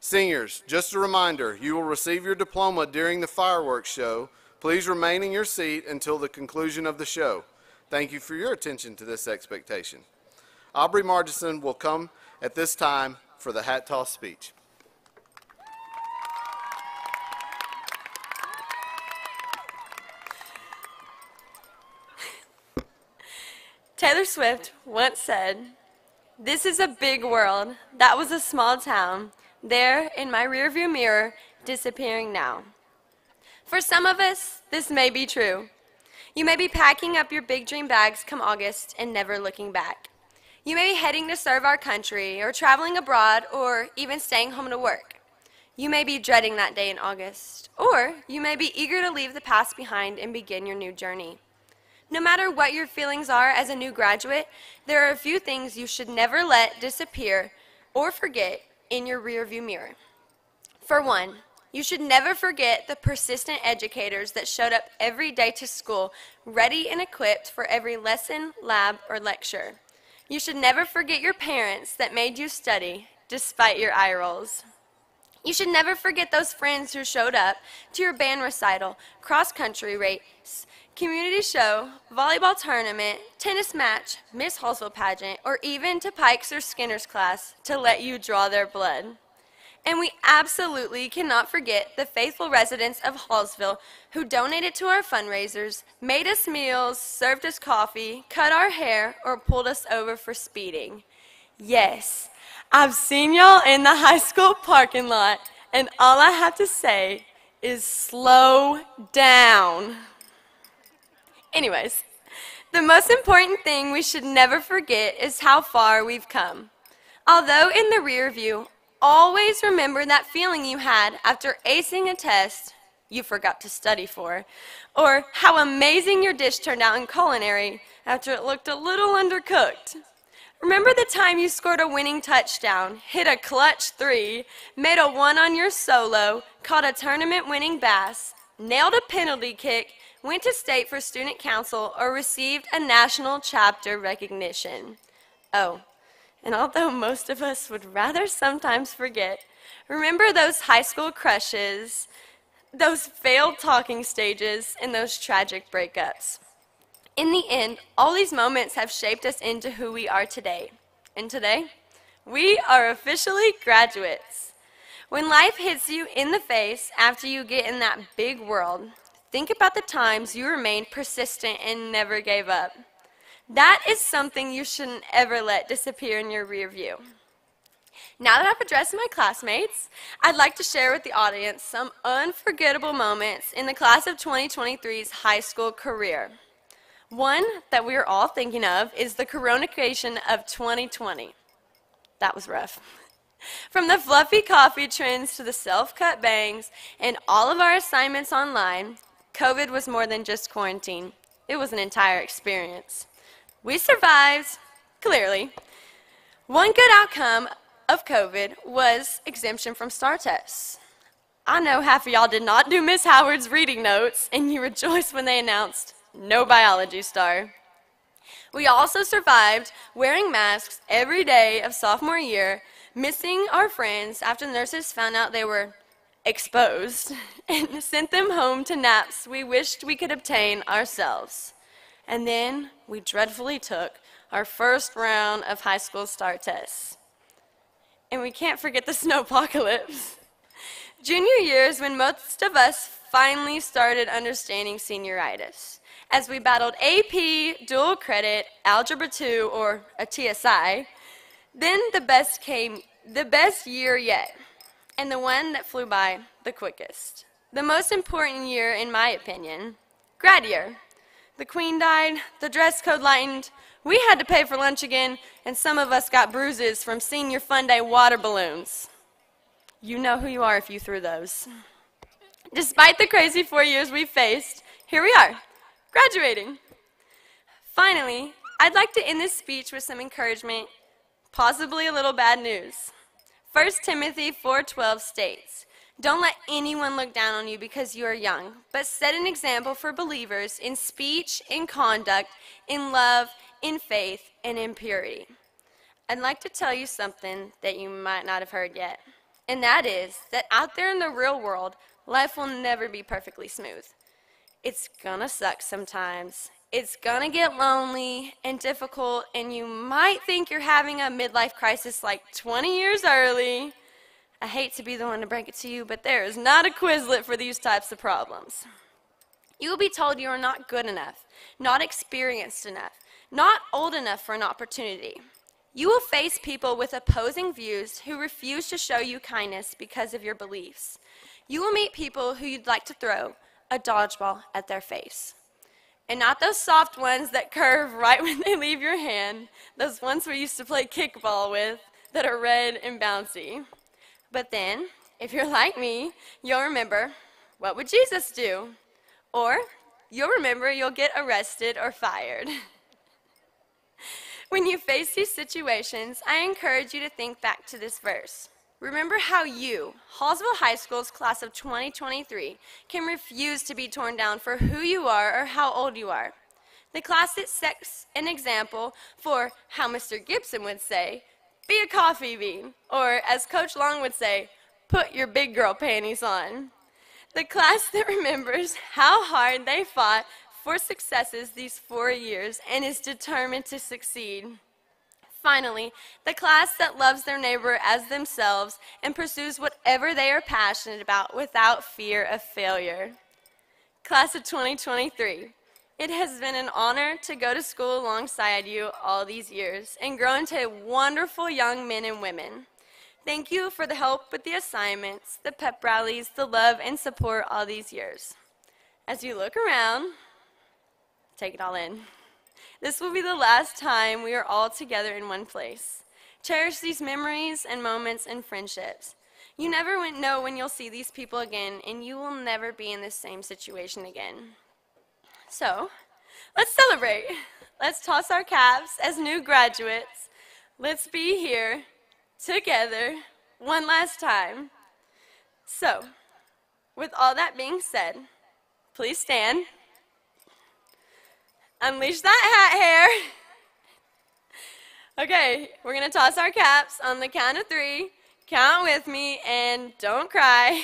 Seniors, just a reminder, you will receive your diploma during the fireworks show. Please remain in your seat until the conclusion of the show. Thank you for your attention to this expectation. Aubrey Margison will come at this time for the hat toss speech.
Taylor Swift once said, This is a big world. That was a small town. There, in my rearview mirror, disappearing now. For some of us, this may be true. You may be packing up your big dream bags come August and never looking back. You may be heading to serve our country, or traveling abroad, or even staying home to work. You may be dreading that day in August, or you may be eager to leave the past behind and begin your new journey. No matter what your feelings are as a new graduate, there are a few things you should never let disappear or forget in your rearview mirror. For one, you should never forget the persistent educators that showed up every day to school, ready and equipped for every lesson, lab, or lecture. You should never forget your parents that made you study despite your eye rolls. You should never forget those friends who showed up to your band recital, cross country race, community show, volleyball tournament, tennis match, Miss Hallsville pageant, or even to Pike's or Skinner's class to let you draw their blood. And we absolutely cannot forget the faithful residents of Hallsville who donated to our fundraisers, made us meals, served us coffee, cut our hair, or pulled us over for speeding. Yes, I've seen y'all in the high school parking lot, and all I have to say is slow down. Anyways, the most important thing we should never forget is how far we've come. Although in the rear view, always remember that feeling you had after acing a test you forgot to study for, or how amazing your dish turned out in culinary after it looked a little undercooked. Remember the time you scored a winning touchdown, hit a clutch three, made a one on your solo, caught a tournament winning bass, nailed a penalty kick, went to state for student council, or received a national chapter recognition. Oh, and although most of us would rather sometimes forget, remember those high school crushes, those failed talking stages, and those tragic breakups. In the end, all these moments have shaped us into who we are today. And today, we are officially graduates. When life hits you in the face after you get in that big world, think about the times you remained persistent and never gave up. That is something you shouldn't ever let disappear in your rear view. Now that I've addressed my classmates, I'd like to share with the audience some unforgettable moments in the class of 2023's high school career. One that we are all thinking of is the coronation of 2020. That was rough. (laughs) From the fluffy coffee trends to the self cut bangs and all of our assignments online, COVID was more than just quarantine, it was an entire experience. We survived, clearly. One good outcome of COVID was exemption from STAAR tests. I know half of y'all did not do Miss Howard's reading notes, and you rejoiced when they announced no biology STAAR. We also survived wearing masks every day of sophomore year, missing our friends after the nurses found out they were exposed (laughs) and sent them home to naps we wished we could obtain ourselves. And then we dreadfully took our first round of high school STAAR tests. And we can't forget the (laughs) snowpocalypse. (laughs) Junior year is when most of us finally started understanding senioritis. As we battled AP, dual credit, Algebra 2, or a TSI, then the best came, the best year yet, and the one that flew by the quickest. The most important year, in my opinion, grad year. The queen died, the dress code lightened, we had to pay for lunch again, and some of us got bruises from senior fun day water balloons. You know who you are if you threw those. Despite the crazy four years we faced, here we are, graduating. Finally, I'd like to end this speech with some encouragement, possibly a little bad news. 1 Timothy 4:12 states, "Don't let anyone look down on you because you are young, but set an example for believers in speech, in conduct, in love, in faith, and in purity." I'd like to tell you something that you might not have heard yet, and that is that out there in the real world, life will never be perfectly smooth. It's gonna suck sometimes. It's gonna get lonely and difficult, and you might think you're having a midlife crisis like 20 years early. I hate to be the one to break it to you, but there is not a Quizlet for these types of problems. You will be told you are not good enough, not experienced enough, not old enough for an opportunity. You will face people with opposing views who refuse to show you kindness because of your beliefs. You will meet people who you'd like to throw a dodgeball at their face. And not those soft ones that curve right (laughs) when they leave your hand, those ones we used to play kickball with that are red and bouncy. But then, if you're like me, you'll remember what would Jesus do? Or you'll remember you'll get arrested or fired. (laughs) when you face these situations, I encourage you to think back to this verse. Remember how you, Hallsville High School's class of 2023, can refuse to be torn down for who you are or how old you are. The class that sets an example for how Mr. Gibson would say, be a coffee bean, or as Coach Long would say, put your big girl panties on. The class that remembers how hard they fought for successes these four years and is determined to succeed. Finally, the class that loves their neighbor as themselves and pursues whatever they are passionate about without fear of failure. Class of 2023, it has been an honor to go to school alongside you all these years and grow into wonderful young men and women. Thank you for the help with the assignments, the pep rallies, the love and support all these years. As you look around, take it all in. This will be the last time we are all together in one place. Cherish these memories and moments and friendships. You never know when you'll see these people again, and you will never be in the same situation again. So, let's celebrate. Let's toss our caps as new graduates. Let's be here together one last time. So, with all that being said, please stand. Unleash that hat hair. Okay, we're gonna toss our caps on the count of three. Count with me and don't cry.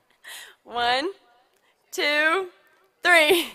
(laughs) One, two, three.